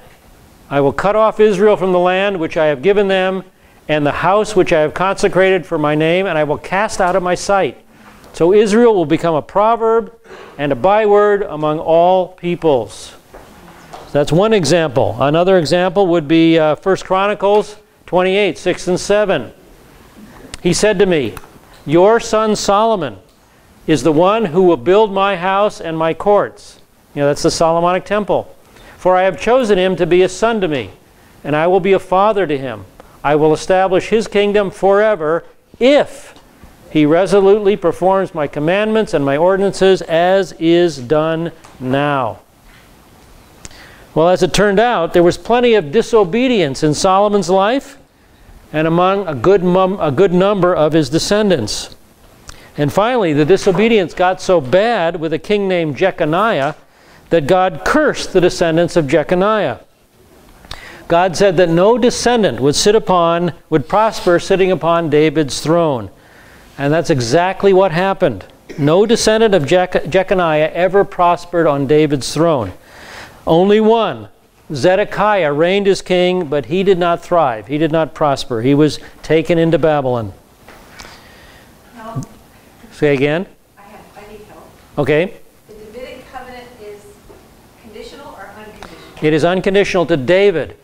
I will cut off Israel from the land which I have given them, and the house which I have consecrated for my name, and I will cast out of my sight. So Israel will become a proverb and a byword among all peoples. That's one example. Another example would be uh, 1 Chronicles 28, 6 and 7. He said to me, Your son Solomon is the one who will build my house and my courts. You know, that's the Solomonic temple. For I have chosen him to be a son to me, and I will be a father to him. I will establish his kingdom forever if he resolutely performs my commandments and my ordinances as is done now. Well, as it turned out, there was plenty of disobedience in Solomon's life and among a good, a good number of his descendants. And finally, the disobedience got so bad with a king named Jeconiah that God cursed the descendants of Jeconiah. God said that no descendant would sit upon, would prosper sitting upon David's throne. And that's exactly what happened. No descendant of Je- Jeconiah ever prospered on David's throne. Only one, Zedekiah, reigned as king, but he did not thrive. He did not prosper. He was taken into Babylon. No, Say again? I have, I need help. Okay. The Davidic covenant is conditional or unconditional? It is unconditional to David.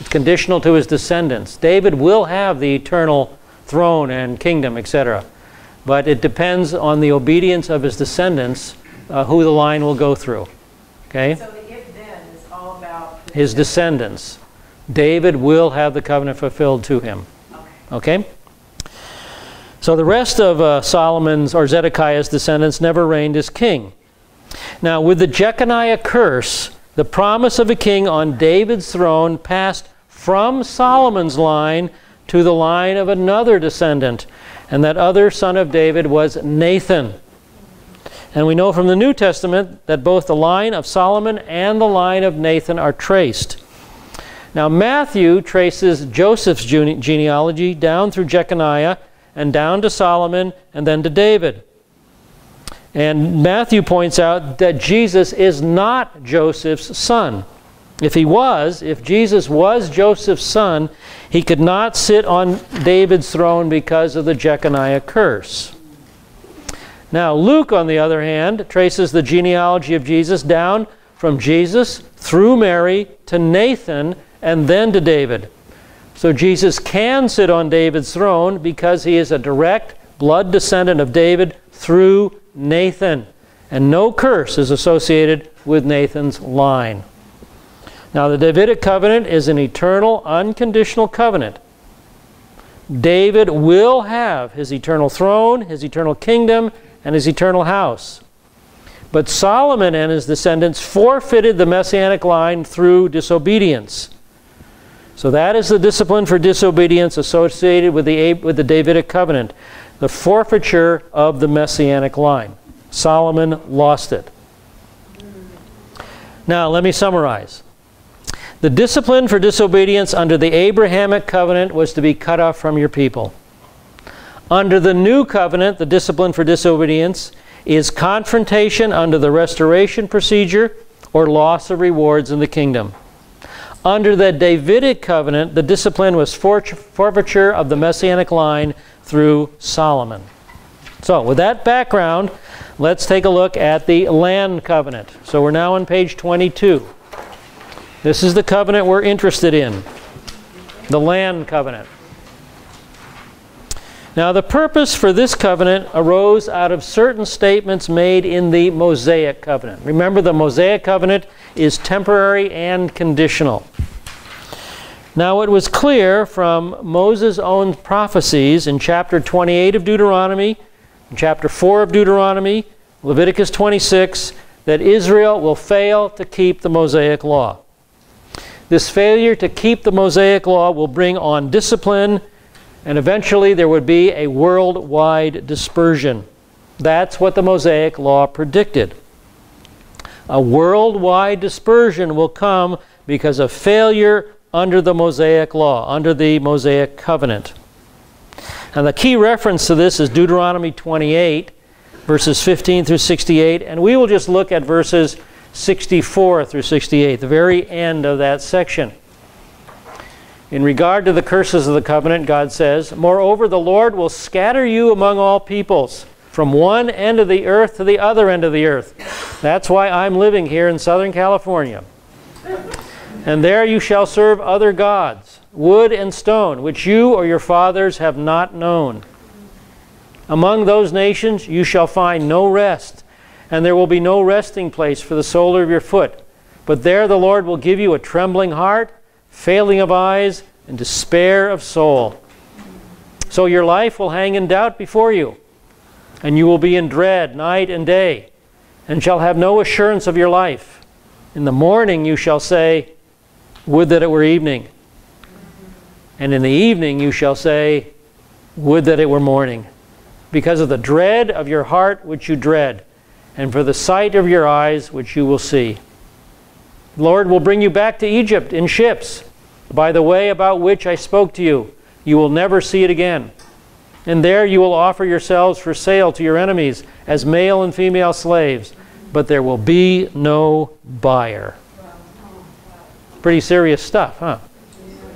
It's conditional to his descendants. David will have the eternal throne and kingdom, etc. But it depends on the obedience of his descendants uh, who the line will go through. Okay? So the if-then is all about. the- His descendants. David will have the covenant fulfilled to him. Okay. So the rest of uh, Solomon's or Zedekiah's descendants never reigned as king. Now, with the Jeconiah curse, the promise of a king on David's throne passed from Solomon's line to the line of another descendant. And that other son of David was Nathan. And we know from the New Testament that both the line of Solomon and the line of Nathan are traced. Now, Matthew traces Joseph's gene- genealogy down through Jeconiah and down to Solomon and then to David. And Matthew points out that Jesus is not Joseph's son. If he was, if Jesus was Joseph's son, he could not sit on David's throne because of the Jeconiah curse. Now, Luke, on the other hand, traces the genealogy of Jesus down from Jesus through Mary to Nathan and then to David. So Jesus can sit on David's throne because he is a direct blood descendant of David through Nathan. And no curse is associated with Nathan's line. Now, the Davidic covenant is an eternal, unconditional covenant. David will have his eternal throne, his eternal kingdom, and his eternal house. But Solomon and his descendants forfeited the messianic line through disobedience. So that is the discipline for disobedience associated with the, with the Davidic covenant, the forfeiture of the messianic line. Solomon lost it. Now, let me summarize. The discipline for disobedience under the Abrahamic covenant was to be cut off from your people. Under the new covenant, the discipline for disobedience is confrontation under the restoration procedure or loss of rewards in the kingdom. Under the Davidic covenant, the discipline was forfeiture of the messianic line through Solomon. So, with that background, let's take a look at the land covenant. So, we're now on page 22. This is the covenant we're interested in the land covenant. Now, the purpose for this covenant arose out of certain statements made in the Mosaic covenant. Remember, the Mosaic covenant is temporary and conditional. Now, it was clear from Moses' own prophecies in chapter 28 of Deuteronomy, chapter 4 of Deuteronomy, Leviticus 26, that Israel will fail to keep the Mosaic law. This failure to keep the Mosaic law will bring on discipline and eventually there would be a worldwide dispersion. That's what the Mosaic Law predicted. A worldwide dispersion will come because of failure under the Mosaic Law, under the Mosaic Covenant. And the key reference to this is Deuteronomy 28, verses 15 through 68, and we will just look at verses 64 through 68, the very end of that section. In regard to the curses of the covenant, God says, Moreover, the Lord will scatter you among all peoples, from one end of the earth to the other end of the earth. That's why I'm living here in Southern California. And there you shall serve other gods, wood and stone, which you or your fathers have not known. Among those nations you shall find no rest, and there will be no resting place for the sole of your foot. But there the Lord will give you a trembling heart failing of eyes, and despair of soul. So your life will hang in doubt before you, and you will be in dread night and day, and shall have no assurance of your life. In the morning you shall say, Would that it were evening. And in the evening you shall say, Would that it were morning. Because of the dread of your heart which you dread, and for the sight of your eyes which you will see. Lord will bring you back to Egypt in ships, by the way about which I spoke to you. You will never see it again. And there you will offer yourselves for sale to your enemies as male and female slaves, but there will be no buyer. Pretty serious stuff, huh?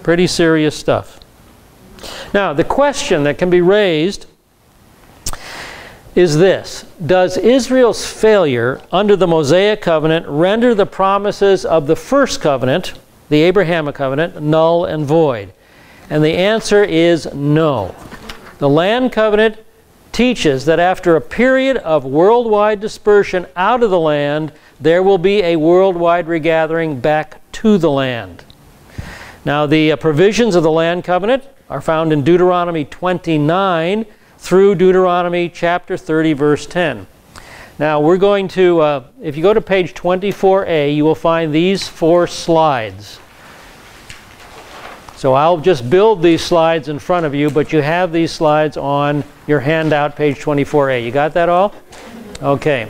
Pretty serious stuff. Now, the question that can be raised is this Does Israel's failure under the Mosaic covenant render the promises of the first covenant, the Abrahamic covenant, null and void? And the answer is no. The land covenant teaches that after a period of worldwide dispersion out of the land, there will be a worldwide regathering back to the land. Now, the uh, provisions of the land covenant are found in Deuteronomy 29 through Deuteronomy chapter 30, verse 10. Now, we're going to, uh, if you go to page 24a, you will find these four slides. So I'll just build these slides in front of you, but you have these slides on your handout, page 24a. You got that all? Okay.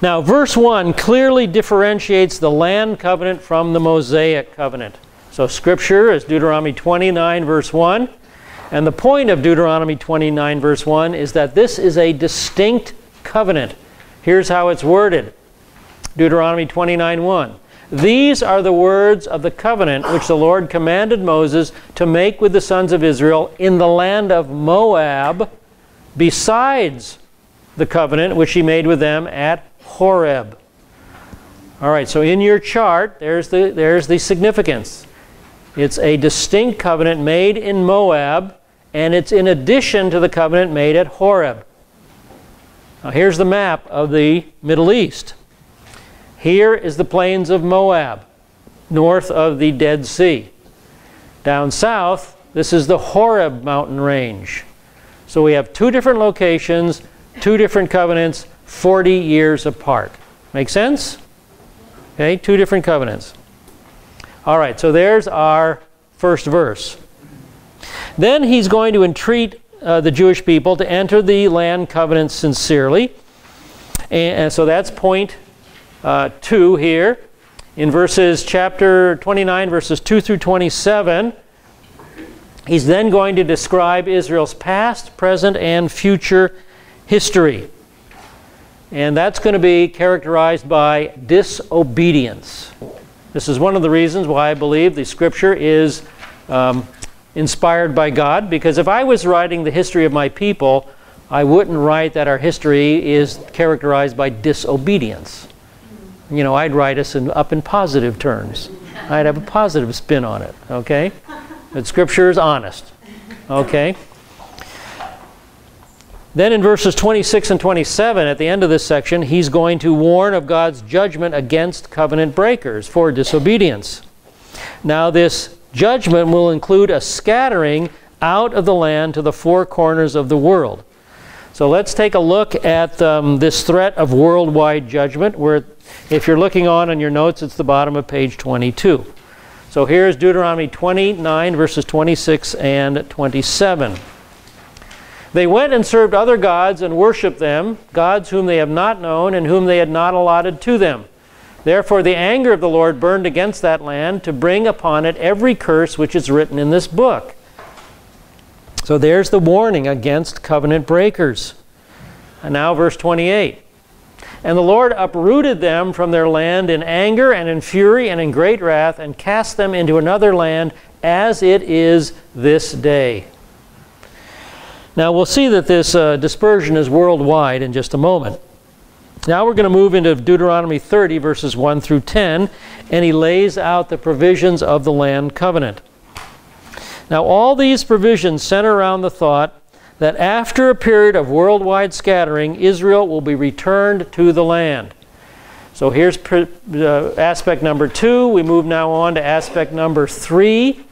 Now, verse 1 clearly differentiates the land covenant from the Mosaic covenant. So, Scripture is Deuteronomy 29, verse 1. And the point of Deuteronomy 29, verse 1, is that this is a distinct covenant. Here's how it's worded Deuteronomy 29, 1. These are the words of the covenant which the Lord commanded Moses to make with the sons of Israel in the land of Moab, besides the covenant which he made with them at Horeb. All right, so in your chart, there's the, there's the significance. It's a distinct covenant made in Moab and it's in addition to the covenant made at Horeb. Now, here's the map of the Middle East. Here is the plains of Moab, north of the Dead Sea. Down south, this is the Horeb mountain range. So we have two different locations two different covenants, 40 years apart. Make sense? Okay, two different covenants. All right, so there's our first verse. Then he's going to entreat uh, the Jewish people to enter the land covenant sincerely. And, and so that's point uh, 2 here. In verses chapter 29, verses 2 through 27, he's then going to describe Israel's past, present, and future history. And that's going to be characterized by disobedience. This is one of the reasons why I believe the scripture is um, inspired by God, because if I was writing the history of my people, I wouldn't write that our history is characterized by disobedience. You know, I'd write us in, up in positive terms. I'd have a positive spin on it, okay? But Scripture is honest, okay? Then in verses 26 and 27, at the end of this section, he's going to warn of God's judgment against covenant breakers for disobedience. Now, this judgment will include a scattering out of the land to the four corners of the world. So let's take a look at um, this threat of worldwide judgment, where if you're looking on in your notes, it's the bottom of page 22. So here's Deuteronomy 29, verses 26 and 27. They went and served other gods and worshiped them, gods whom they have not known and whom they had not allotted to them. Therefore, the anger of the Lord burned against that land to bring upon it every curse which is written in this book. So there's the warning against covenant breakers. And now, verse 28. And the Lord uprooted them from their land in anger and in fury and in great wrath and cast them into another land as it is this day. Now, we'll see that this uh, dispersion is worldwide in just a moment. Now we're going to move into Deuteronomy 30, verses 1 through 10, and he lays out the provisions of the land covenant. Now, all these provisions center around the thought that after a period of worldwide scattering, Israel will be returned to the land. So here's uh, aspect number two. We move now on to aspect number three.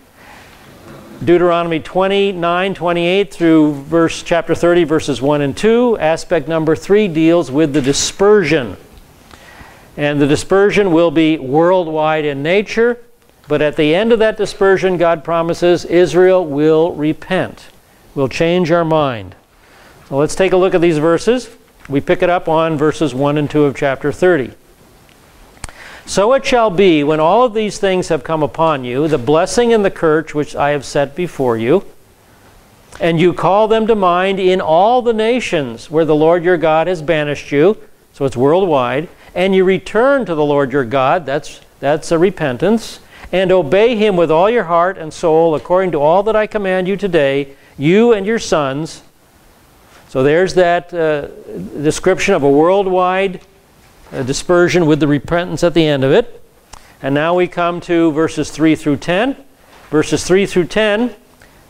Deuteronomy 29, 28 through verse chapter 30, verses 1 and 2. Aspect number 3 deals with the dispersion. And the dispersion will be worldwide in nature, but at the end of that dispersion, God promises Israel will repent, will change our mind. So let's take a look at these verses. We pick it up on verses 1 and 2 of chapter 30. So it shall be when all of these things have come upon you, the blessing and the curse which I have set before you, and you call them to mind in all the nations where the Lord your God has banished you, so it's worldwide, and you return to the Lord your God, that's, that's a repentance, and obey him with all your heart and soul according to all that I command you today, you and your sons. So there's that uh, description of a worldwide dispersion with the repentance at the end of it. And now we come to verses 3 through 10. Verses 3 through 10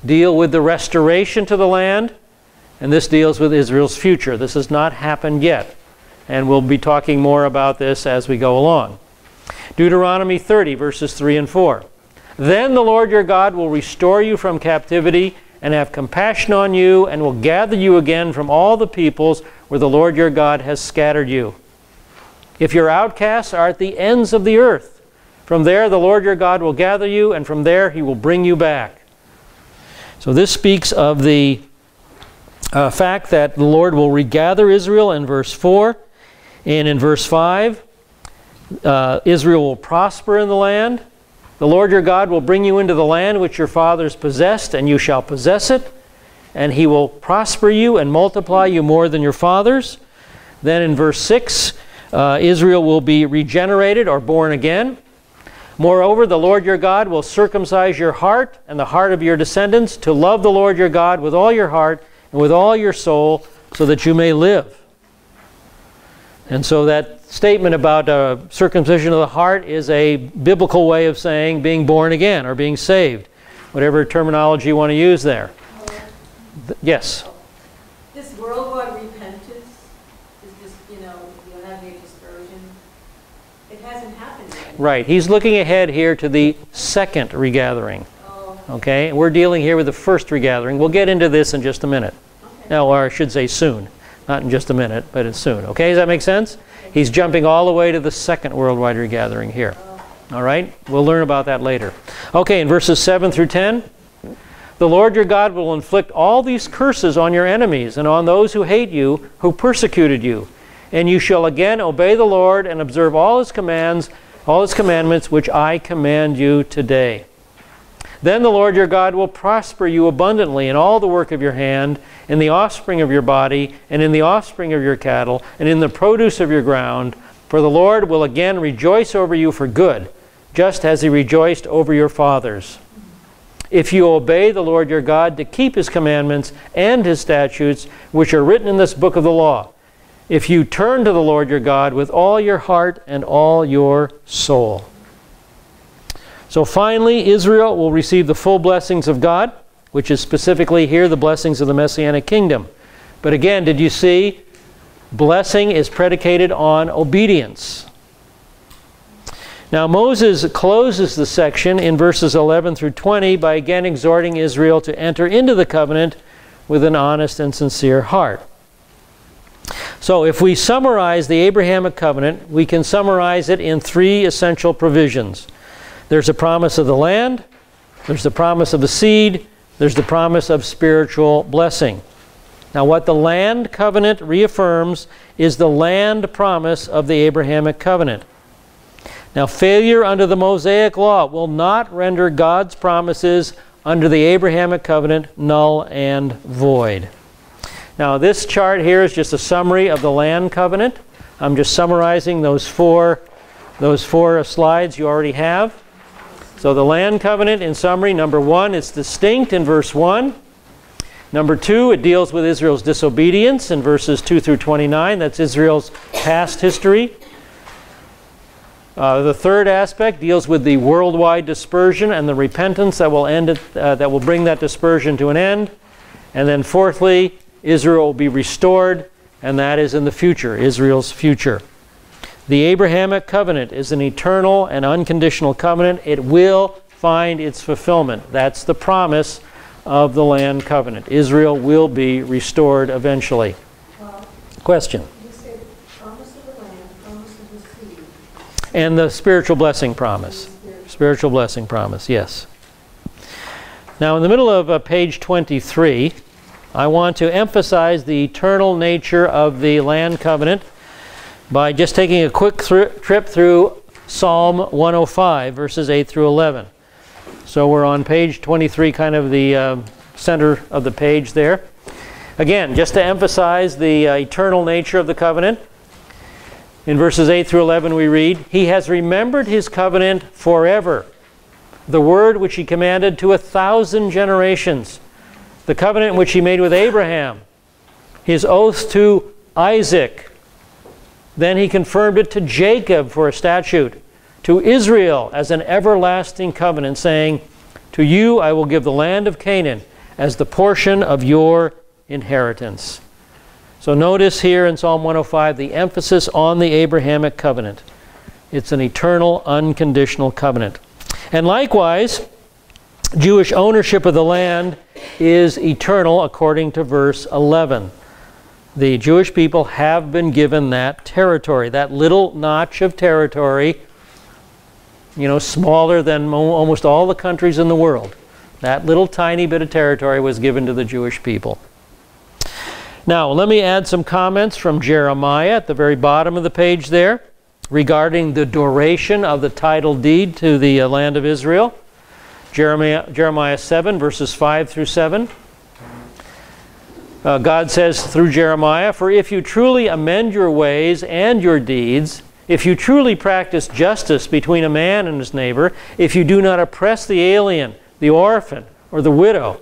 deal with the restoration to the land, and this deals with Israel's future. This has not happened yet, and we'll be talking more about this as we go along. Deuteronomy 30, verses 3 and 4. Then the Lord your God will restore you from captivity and have compassion on you, and will gather you again from all the peoples where the Lord your God has scattered you. If your outcasts are at the ends of the earth, from there the Lord your God will gather you, and from there he will bring you back. So this speaks of the uh, fact that the Lord will regather Israel in verse 4. And in verse 5, uh, Israel will prosper in the land. The Lord your God will bring you into the land which your fathers possessed, and you shall possess it. And he will prosper you and multiply you more than your fathers. Then in verse 6, uh, Israel will be regenerated or born again. Moreover, the Lord your God will circumcise your heart and the heart of your descendants to love the Lord your God with all your heart and with all your soul so that you may live. And so that statement about uh, circumcision of the heart is a biblical way of saying being born again or being saved, whatever terminology you want to use there. Th- yes? This worldwide repentance is just, you know, you'll have a dispersion. It hasn't happened yet. Right. He's looking ahead here to the second regathering. Oh, Okay? We're dealing here with the first regathering. We'll get into this in just a minute. okay. No, or I should say soon. Not in just a minute, but it's soon. Okay, does that make sense? He's jumping all the way to the second worldwide regathering here. Oh. All right? We'll learn about that later. Okay, in verses 7 through 10, the Lord your God will inflict all these curses on your enemies and on those who hate you, who persecuted you. And you shall again obey the Lord and observe all his commands, all his commandments, which I command you today. Then the Lord your God will prosper you abundantly in all the work of your hand, in the offspring of your body, and in the offspring of your cattle, and in the produce of your ground. For the Lord will again rejoice over you for good, just as he rejoiced over your fathers. If you obey the Lord your God to keep his commandments and his statutes, which are written in this book of the law, if you turn to the Lord your God with all your heart and all your soul. So finally, Israel will receive the full blessings of God, which is specifically here the blessings of the Messianic kingdom. But again, did you see? Blessing is predicated on obedience. Now, Moses closes the section in verses 11 through 20 by again exhorting Israel to enter into the covenant with an honest and sincere heart. So, if we summarize the Abrahamic covenant, we can summarize it in three essential provisions. There's a promise of the land, there's the promise of the seed, there's the promise of spiritual blessing. Now, what the land covenant reaffirms is the land promise of the Abrahamic covenant. Now, failure under the Mosaic law will not render God's promises under the Abrahamic covenant null and void. Now, this chart here is just a summary of the land covenant. I'm just summarizing those four, those four slides you already have. So the land covenant, in summary, number one, it's distinct in verse 1. Number two, it deals with Israel's disobedience in verses 2 through 29. That's Israel's past history. Uh, the third aspect deals with the worldwide dispersion and the repentance that will end it, uh, that will bring that dispersion to an end. And then fourthly, Israel will be restored, and that is in the future, Israel's future. The Abrahamic covenant is an eternal and unconditional covenant. It will find its fulfillment. That's the promise of the land covenant. Israel will be restored eventually. Well, Question. you said promise of the land, the. And the spiritual blessing promise. Spiritual. Spiritual blessing promise, yes. Now, in the middle of uh, page 23, I want to emphasize the eternal nature of the land covenant by just taking a quick trip through Psalm 105, verses 8 through 11. So we're on page 23, kind of the uh, center of the page there. Again, just to emphasize the uh, eternal nature of the covenant, in verses 8 through 11 we read, He has remembered His covenant forever, the word which He commanded to a thousand generations, the covenant which He made with Abraham, His oath to Isaac, then he confirmed it to Jacob for a statute, to Israel as an everlasting covenant, saying, To you I will give the land of Canaan as the portion of your inheritance. So notice here in Psalm 105 the emphasis on the Abrahamic covenant. It's an eternal, unconditional covenant. And likewise, Jewish ownership of the land is eternal according to verse 11 the Jewish people have been given that territory, that little notch of territory, you know, smaller than mo- almost all the countries in the world. That little tiny bit of territory was given to the Jewish people. Now, let me add some comments from Jeremiah at the very bottom of the page there regarding the duration of the title deed to the uh, land of Israel. Jeremiah, Jeremiah 7, verses 5 through 7. Uh, God says through Jeremiah, For if you truly amend your ways and your deeds, if you truly practice justice between a man and his neighbor, if you do not oppress the alien, the orphan, or the widow,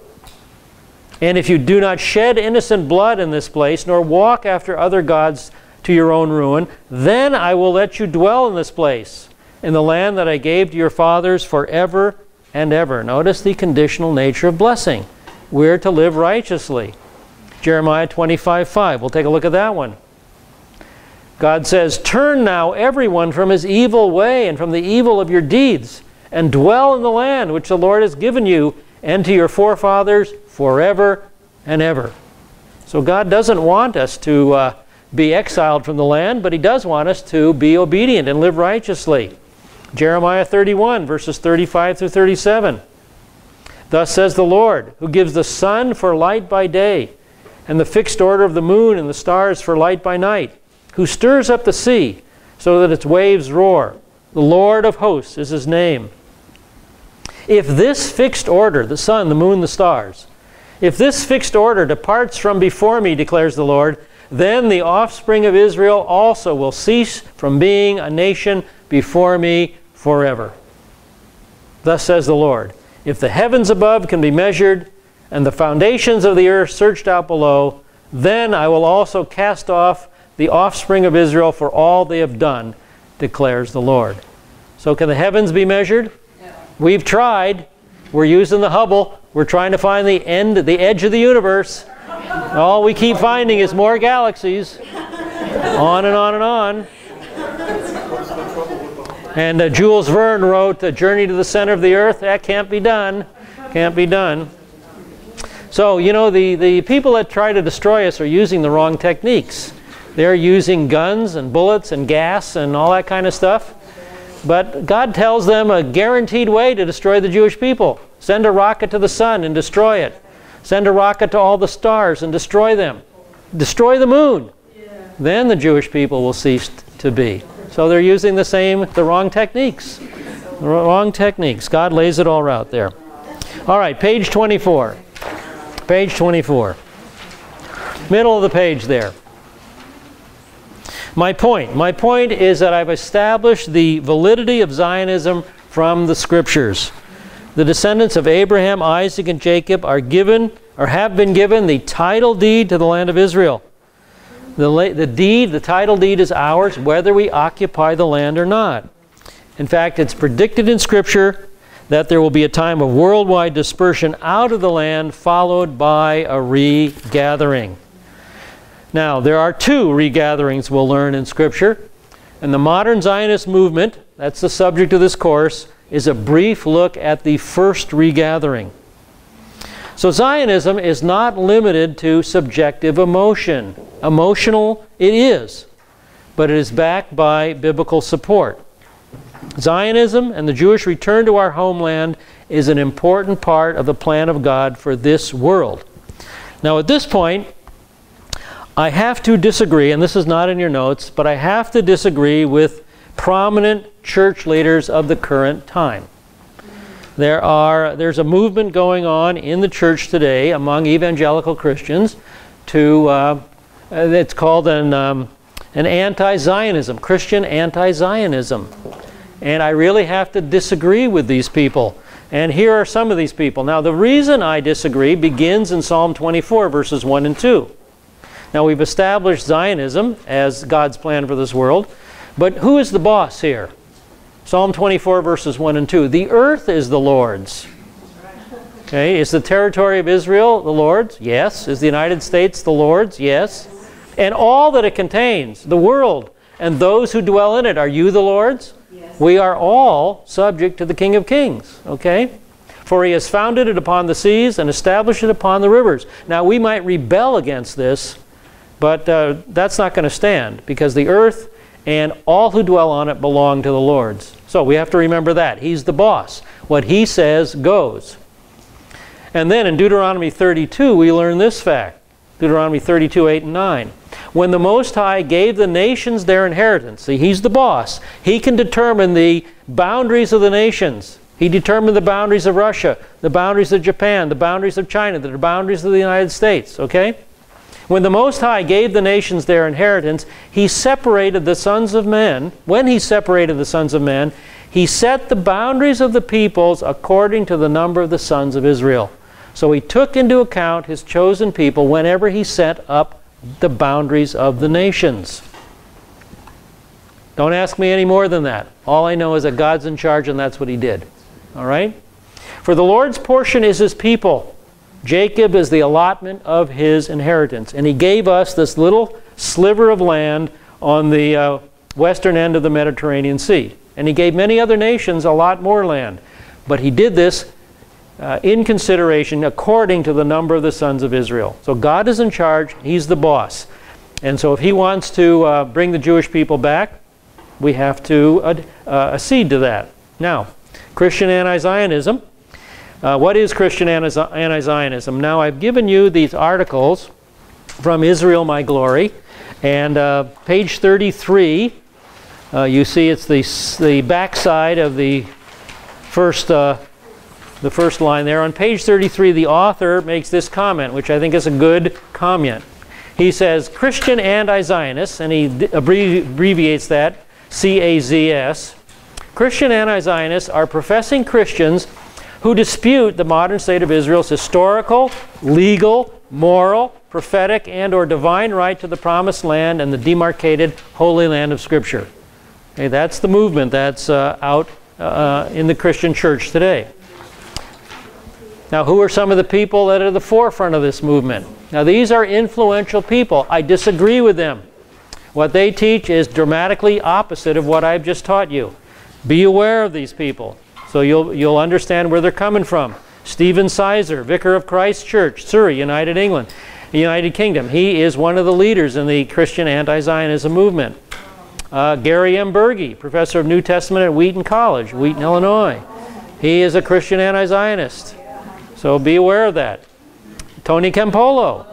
and if you do not shed innocent blood in this place, nor walk after other gods to your own ruin, then I will let you dwell in this place, in the land that I gave to your fathers forever and ever. Notice the conditional nature of blessing. We're to live righteously. Jeremiah 25 5. We'll take a look at that one. God says, Turn now everyone from his evil way and from the evil of your deeds, and dwell in the land which the Lord has given you and to your forefathers forever and ever. So God doesn't want us to uh, be exiled from the land, but He does want us to be obedient and live righteously. Jeremiah 31, verses 35 through 37. Thus says the Lord, who gives the sun for light by day, and the fixed order of the moon and the stars for light by night, who stirs up the sea so that its waves roar. The Lord of hosts is his name. If this fixed order, the sun, the moon, the stars, if this fixed order departs from before me, declares the Lord, then the offspring of Israel also will cease from being a nation before me forever. Thus says the Lord If the heavens above can be measured, and the foundations of the earth searched out below, then I will also cast off the offspring of Israel for all they have done, declares the Lord. So, can the heavens be measured? We've tried. We're using the Hubble. We're trying to find the end, the edge of the universe. All we keep finding is more galaxies. On and on and on. And uh, Jules Verne wrote A Journey to the Center of the Earth. That can't be done. Can't be done. So, you know, the, the people that try to destroy us are using the wrong techniques. They're using guns and bullets and gas and all that kind of stuff. But God tells them a guaranteed way to destroy the Jewish people. Send a rocket to the sun and destroy it. Send a rocket to all the stars and destroy them. Destroy the moon. Then the Jewish people will cease to be. So they're using the same, the wrong techniques. The wrong techniques. God lays it all out there. All right, page 24. Page 24. Middle of the page there. My point. My point is that I've established the validity of Zionism from the scriptures. The descendants of Abraham, Isaac, and Jacob are given or have been given the title deed to the land of Israel. The, the deed, the title deed is ours whether we occupy the land or not. In fact, it's predicted in Scripture that there will be a time of worldwide dispersion out of the land followed by a regathering. Now, there are two regatherings we'll learn in Scripture. And the modern Zionist movement, that's the subject of this course, is a brief look at the first regathering. So, Zionism is not limited to subjective emotion. Emotional, it is, but it is backed by biblical support. Zionism and the Jewish return to our homeland is an important part of the plan of God for this world. Now, at this point, I have to disagree, and this is not in your notes, but I have to disagree with prominent church leaders of the current time. There are, there's a movement going on in the church today among evangelical Christians to, uh, it's called an, um, an anti Zionism, Christian anti Zionism. And I really have to disagree with these people. And here are some of these people. Now, the reason I disagree begins in Psalm 24, verses 1 and 2. Now, we've established Zionism as God's plan for this world, but who is the boss here? Psalm 24, verses 1 and 2. The earth is the Lord's. Okay, is the territory of Israel the Lord's? Yes. Is the United States the Lord's? Yes. And all that it contains, the world, and those who dwell in it, are you the Lord's? Yes. We are all subject to the King of Kings. Okay? For he has founded it upon the seas and established it upon the rivers. Now, we might rebel against this but uh, that's not going to stand because the earth and all who dwell on it belong to the Lord's. So we have to remember that. He's the boss. What he says goes. And then in Deuteronomy 32, we learn this fact Deuteronomy 32, 8, and 9. When the Most High gave the nations their inheritance, see, he's the boss, he can determine the boundaries of the nations. He determined the boundaries of Russia, the boundaries of Japan, the boundaries of China, the boundaries of the United States, okay? When the Most High gave the nations their inheritance, he separated the sons of men. When he separated the sons of men, he set the boundaries of the peoples according to the number of the sons of Israel. So he took into account his chosen people whenever he set up the boundaries of the nations. Don't ask me any more than that. All I know is that God's in charge and that's what he did. All right? For the Lord's portion is his people. Jacob is the allotment of his inheritance. And he gave us this little sliver of land on the uh, western end of the Mediterranean Sea. And he gave many other nations a lot more land. But he did this uh, in consideration according to the number of the sons of Israel. So God is in charge, He's the boss. And so if He wants to uh, bring the Jewish people back, we have to uh, uh, accede to that. Now, Christian anti Zionism. Uh, what is Christian anti Zionism? Now, I've given you these articles from Israel My Glory, and uh, page 33, uh, you see it's the, the backside of the first the first line there. On page 33, the author makes this comment, which I think is a good comment. He says, Christian anti Zionists, and he abbreviates that CAZS. Christian anti Zionists are professing Christians who dispute the modern state of Israel's historical, legal, moral, prophetic, and or divine right to the promised land and the demarcated holy land of Scripture. Okay, that's the movement that's uh, out uh, in the Christian church today. Now, who are some of the people that are the forefront of this movement? Now, these are influential people. I disagree with them. What they teach is dramatically opposite of what I've just taught you. Be aware of these people so you'll, you'll understand where they're coming from. Stephen Sizer, Vicar of Christ Church, Surrey, United England, United Kingdom. He is one of the leaders in the Christian anti-Zionism movement. Uh, Gary M. Burge, Professor of New Testament at Wheaton College, Wheaton, Illinois. He is a Christian anti-Zionist. So be aware of that. Tony Campolo,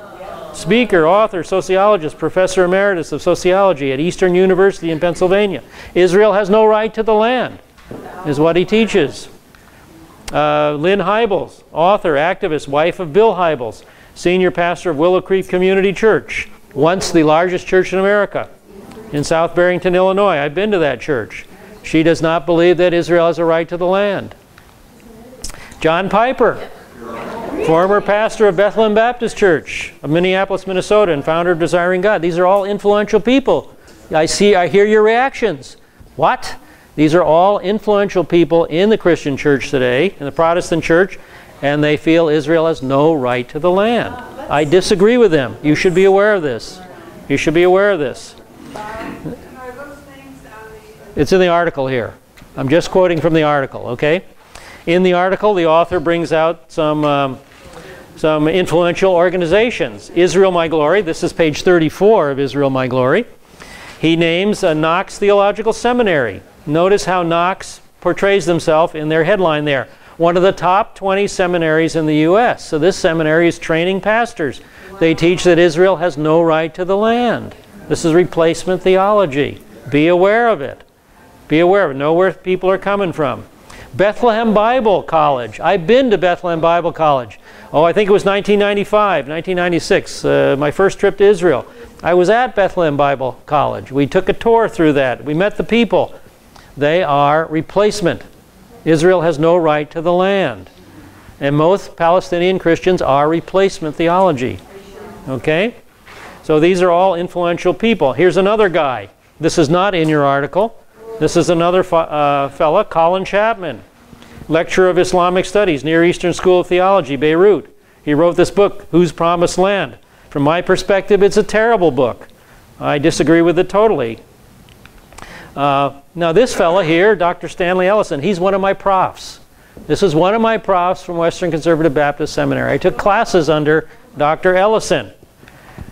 speaker, author, sociologist, professor emeritus of sociology at Eastern University in Pennsylvania. Israel has no right to the land, is what he teaches. Uh, Lynn Hybels, author, activist, wife of Bill Hybels, senior pastor of Willow Creek Community Church, once the largest church in America in South Barrington, Illinois. I've been to that church. She does not believe that Israel has a right to the land. John Piper, former pastor of Bethlehem Baptist Church of Minneapolis, Minnesota, and founder of Desiring God. These are all influential people. I see, I hear your reactions. What? These are all influential people in the Christian church today, in the Protestant church, and they feel Israel has no right to the land. I disagree with them. You should be aware of this. You should be aware of this. It's in the article here. I'm just quoting from the article, okay? In the article, the author brings out some, um, some influential organizations. Israel My Glory, this is page 34 of Israel My Glory. He names a Knox Theological Seminary. Notice how Knox portrays themselves in their headline there. One of the top 20 seminaries in the U.S. So this seminary is training pastors. They teach that Israel has no right to the land. This is replacement theology. Be aware of it. Be aware of it. Know where people are coming from. Bethlehem Bible College. I've been to Bethlehem Bible College. Oh, I think it was 1995, 1996, uh, my first trip to Israel. I was at Bethlehem Bible College. We took a tour through that. We met the people. They are replacement. Israel has no right to the land. And most Palestinian Christians are replacement theology. Okay? So these are all influential people. Here's another guy. This is not in your article. This is another uh, fella, Colin Chapman, lecturer of Islamic Studies, Near Eastern School of Theology, Beirut. He wrote this book, Whose Promised Land? From my perspective, it's a terrible book. I disagree with it totally. Uh, now, this fella here, Dr. Stanley Ellisen, he's one of my profs. This is one of my profs from Western Conservative Baptist Seminary. I took classes under Dr. Ellisen.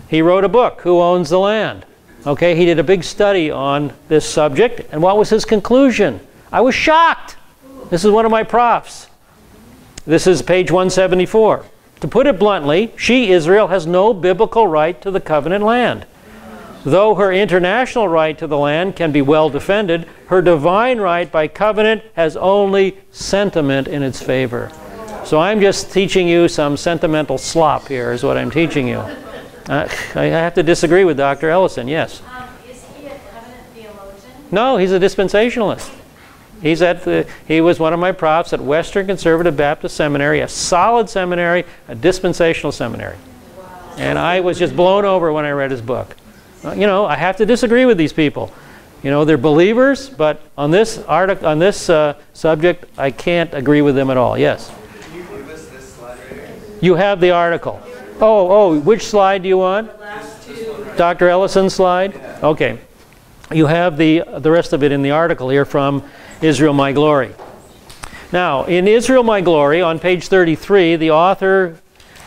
He wrote a book, Who Owns the Land? Okay, he did a big study on this subject, and what was his conclusion? I was shocked. This is one of my profs. This is page 174. To put it bluntly, she, Israel, has no biblical right to the covenant land. Though her international right to the land can be well defended, her divine right by covenant has only sentiment in its favor. So I'm just teaching you some sentimental slop here, is what I'm teaching you. Uh, I have to disagree with Dr. Ellisen, yes. Um, is he a covenant theologian? No, he's a dispensationalist. He's at the, he was one of my profs at Western Conservative Baptist Seminary, a solid seminary, a dispensational seminary. Wow. And I was just blown over when I read his book. Uh, you know, I have to disagree with these people. You know, they're believers, but on this article, on this uh, subject, I can't agree with them at all. Yes. You? You have the article. Oh, oh, which slide do you want? Dr. Ellisen's slide? Okay. You have the, the rest of it in the article here from Israel My Glory. Now, in Israel My Glory, on page 33, the author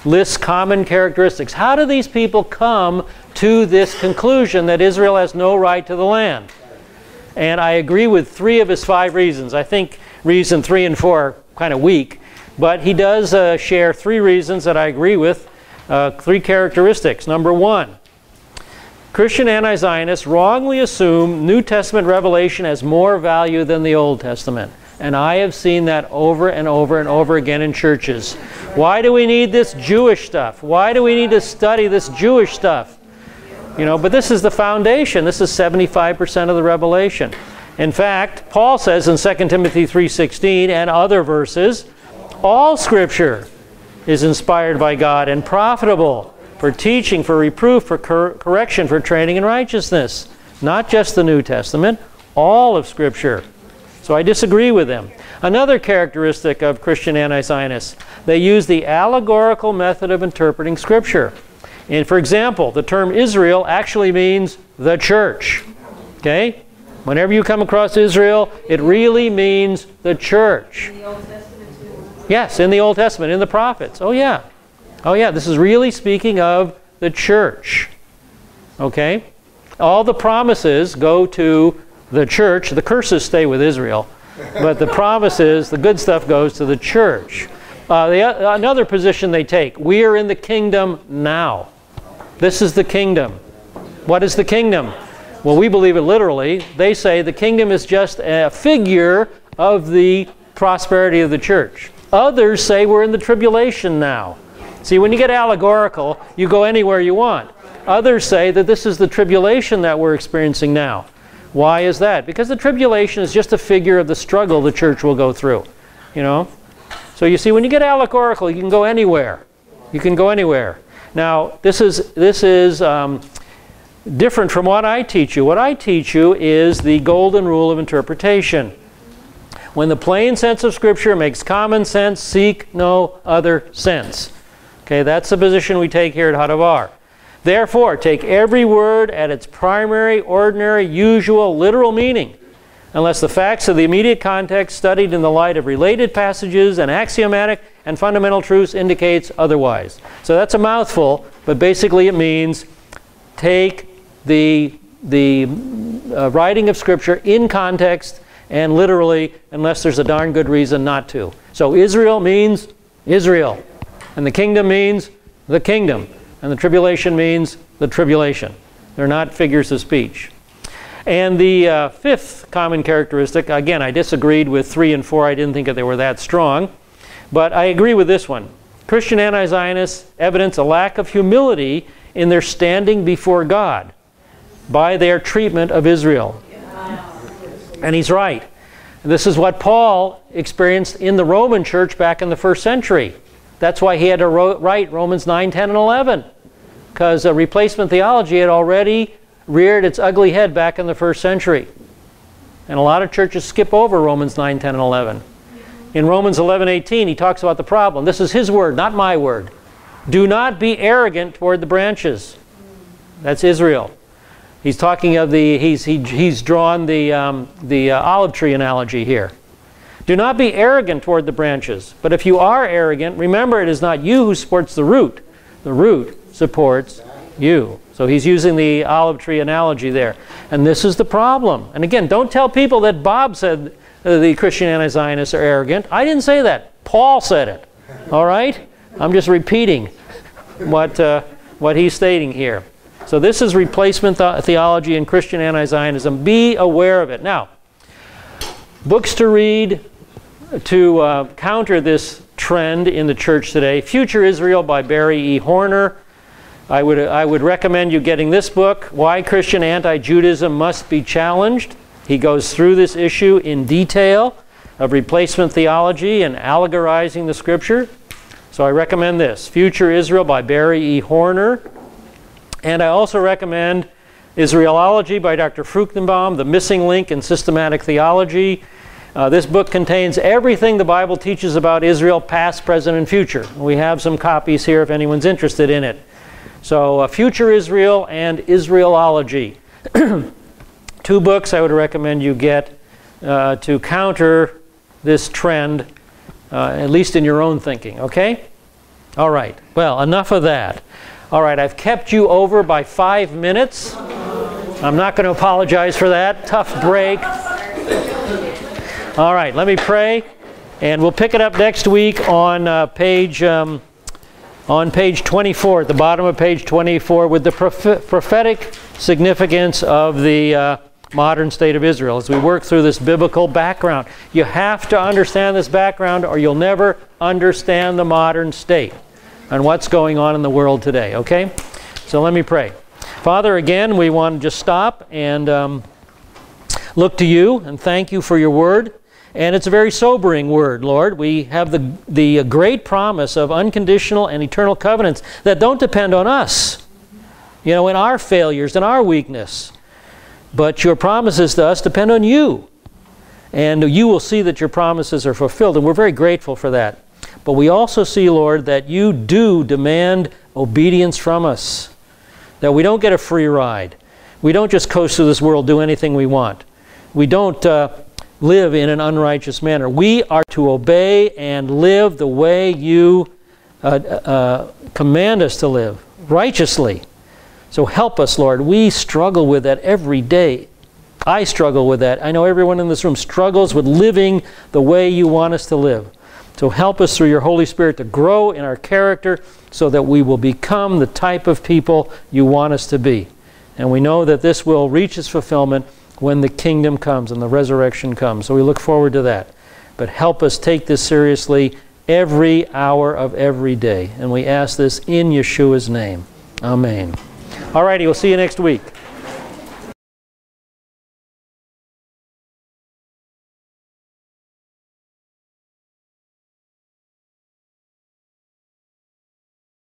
lists common characteristics. How do these people come to this conclusion that Israel has no right to the land? And I agree with three of his five reasons. I think reason three and four are kind of weak, but he does uh, share three reasons that I agree with, uh, three characteristics. Number one, Christian anti Zionists wrongly assume New Testament revelation has more value than the Old Testament. And I have seen that over and over and over again in churches. Why do we need this Jewish stuff? Why do we need to study this Jewish stuff? You know, but this is the foundation. This is 75% of the revelation. In fact, Paul says in 2 Timothy 3:16 and other verses, all scripture is inspired by God and profitable for teaching, for reproof, for cor correction, for training in righteousness. Not just the New Testament, all of scripture. So I disagree with them. Another characteristic of Christian anti-Zionists, they use the allegorical method of interpreting Scripture. And for example, the term Israel actually means the church. Okay? Whenever you come across Israel, it really means the church. In the Old Testament too. Yes, in the Old Testament, in the prophets. Oh, yeah. Oh, yeah, this is really speaking of the church. Okay? All the promises go to the church. The curses stay with Israel. But the promises, the good stuff goes to the church. Uh, the, another position they take we are in the kingdom now. This is the kingdom. What is the kingdom? Well, we believe it literally. They say the kingdom is just a figure of the prosperity of the church. Others say we're in the tribulation now. See, when you get allegorical, you go anywhere you want. Others say that this is the tribulation that we're experiencing now. Why is that? Because the tribulation is just a figure of the struggle the church will go through. You know? So you see, when you get allegorical, you can go anywhere. You can go anywhere. Now, this is, this is um, different from what I teach you. What I teach you is the golden rule of interpretation. When the plain sense of Scripture makes common sense, seek no other sense. Okay, that's the position we take here at Hadavar. Therefore, take every word at its primary, ordinary, usual, literal meaning, unless the facts of the immediate context studied in the light of related passages and axiomatic and fundamental truths indicates otherwise. So that's a mouthful, but basically it means take the, the uh, writing of Scripture in context and literally, unless there's a darn good reason not to. So Israel means Israel, and the kingdom means the kingdom and the tribulation means the tribulation. They're not figures of speech. And the uh, fifth common characteristic, again, I disagreed with three and four. I didn't think that they were that strong. But I agree with this one. Christian anti Zionists evidence a lack of humility in their standing before God by their treatment of Israel. And he's right. This is what Paul experienced in the Roman church back in the first century. That's why he had to write Romans 9, 10, and 11. Because replacement theology had already reared its ugly head back in the first century. And a lot of churches skip over Romans 9, 10, and 11. In Romans 11, 18, he talks about the problem. This is his word, not my word. Do not be arrogant toward the branches. That's Israel. He's talking of the, he's, he, he's drawn the, um, the uh, olive tree analogy here. Do not be arrogant toward the branches, but if you are arrogant, remember it is not you who supports the root. The root supports you. So he's using the olive tree analogy there. And this is the problem. And again, don't tell people that Bob said uh, the Christian anti Zionists are arrogant. I didn't say that. Paul said it. All right? I'm just repeating what, uh, what he's stating here. So this is replacement th theology and Christian anti Zionism. Be aware of it. Now, books to read, to uh, counter this trend in the church today. Future Israel by Barry E. Horner. I would, I would recommend you getting this book, Why Christian Anti Judaism Must Be Challenged. He goes through this issue in detail of replacement theology and allegorizing the scripture. So I recommend this Future Israel by Barry E. Horner. And I also recommend Israelology by Dr. Fruchtenbaum, The Missing Link in Systematic Theology. Uh, this book contains everything the Bible teaches about Israel, past, present, and future. We have some copies here if anyone's interested in it. So, uh, Future Israel and Israelology. [CLEARS THROAT] Two books I would recommend you get uh, to counter this trend uh, at least in your own thinking, okay? All right, well, enough of that. All right, I've kept you over by five minutes. I'm not going to apologize for that. Tough break. All right, let me pray, and we'll pick it up next week on uh, page um, on page 24, at the bottom of page 24, with the proph- prophetic significance of the uh, modern state of Israel as we work through this biblical background. You have to understand this background, or you'll never understand the modern state and what's going on in the world today. Okay, so let me pray. Father, again, we want to just stop and um, look to you and thank you for your word. And it's a very sobering word, Lord. We have the, the great promise of unconditional and eternal covenants that don't depend on us, you know, in our failures and our weakness. But your promises to us depend on you. And you will see that your promises are fulfilled. And we're very grateful for that. But we also see, Lord, that you do demand obedience from us, that we don't get a free ride. We don't just coast through this world, do anything we want. We don't. Uh, live in an unrighteous manner. We are to obey and live the way you uh, uh, command us to live, righteously. So help us, Lord. We struggle with that every day. I struggle with that. I know everyone in this room struggles with living the way you want us to live. So help us through your Holy Spirit to grow in our character so that we will become the type of people you want us to be. And we know that this will reach its fulfillment when the kingdom comes and the resurrection comes. So we look forward to that. But help us take this seriously every hour of every day. And we ask this in Yeshua's name. Amen. All righty, we'll see you next week.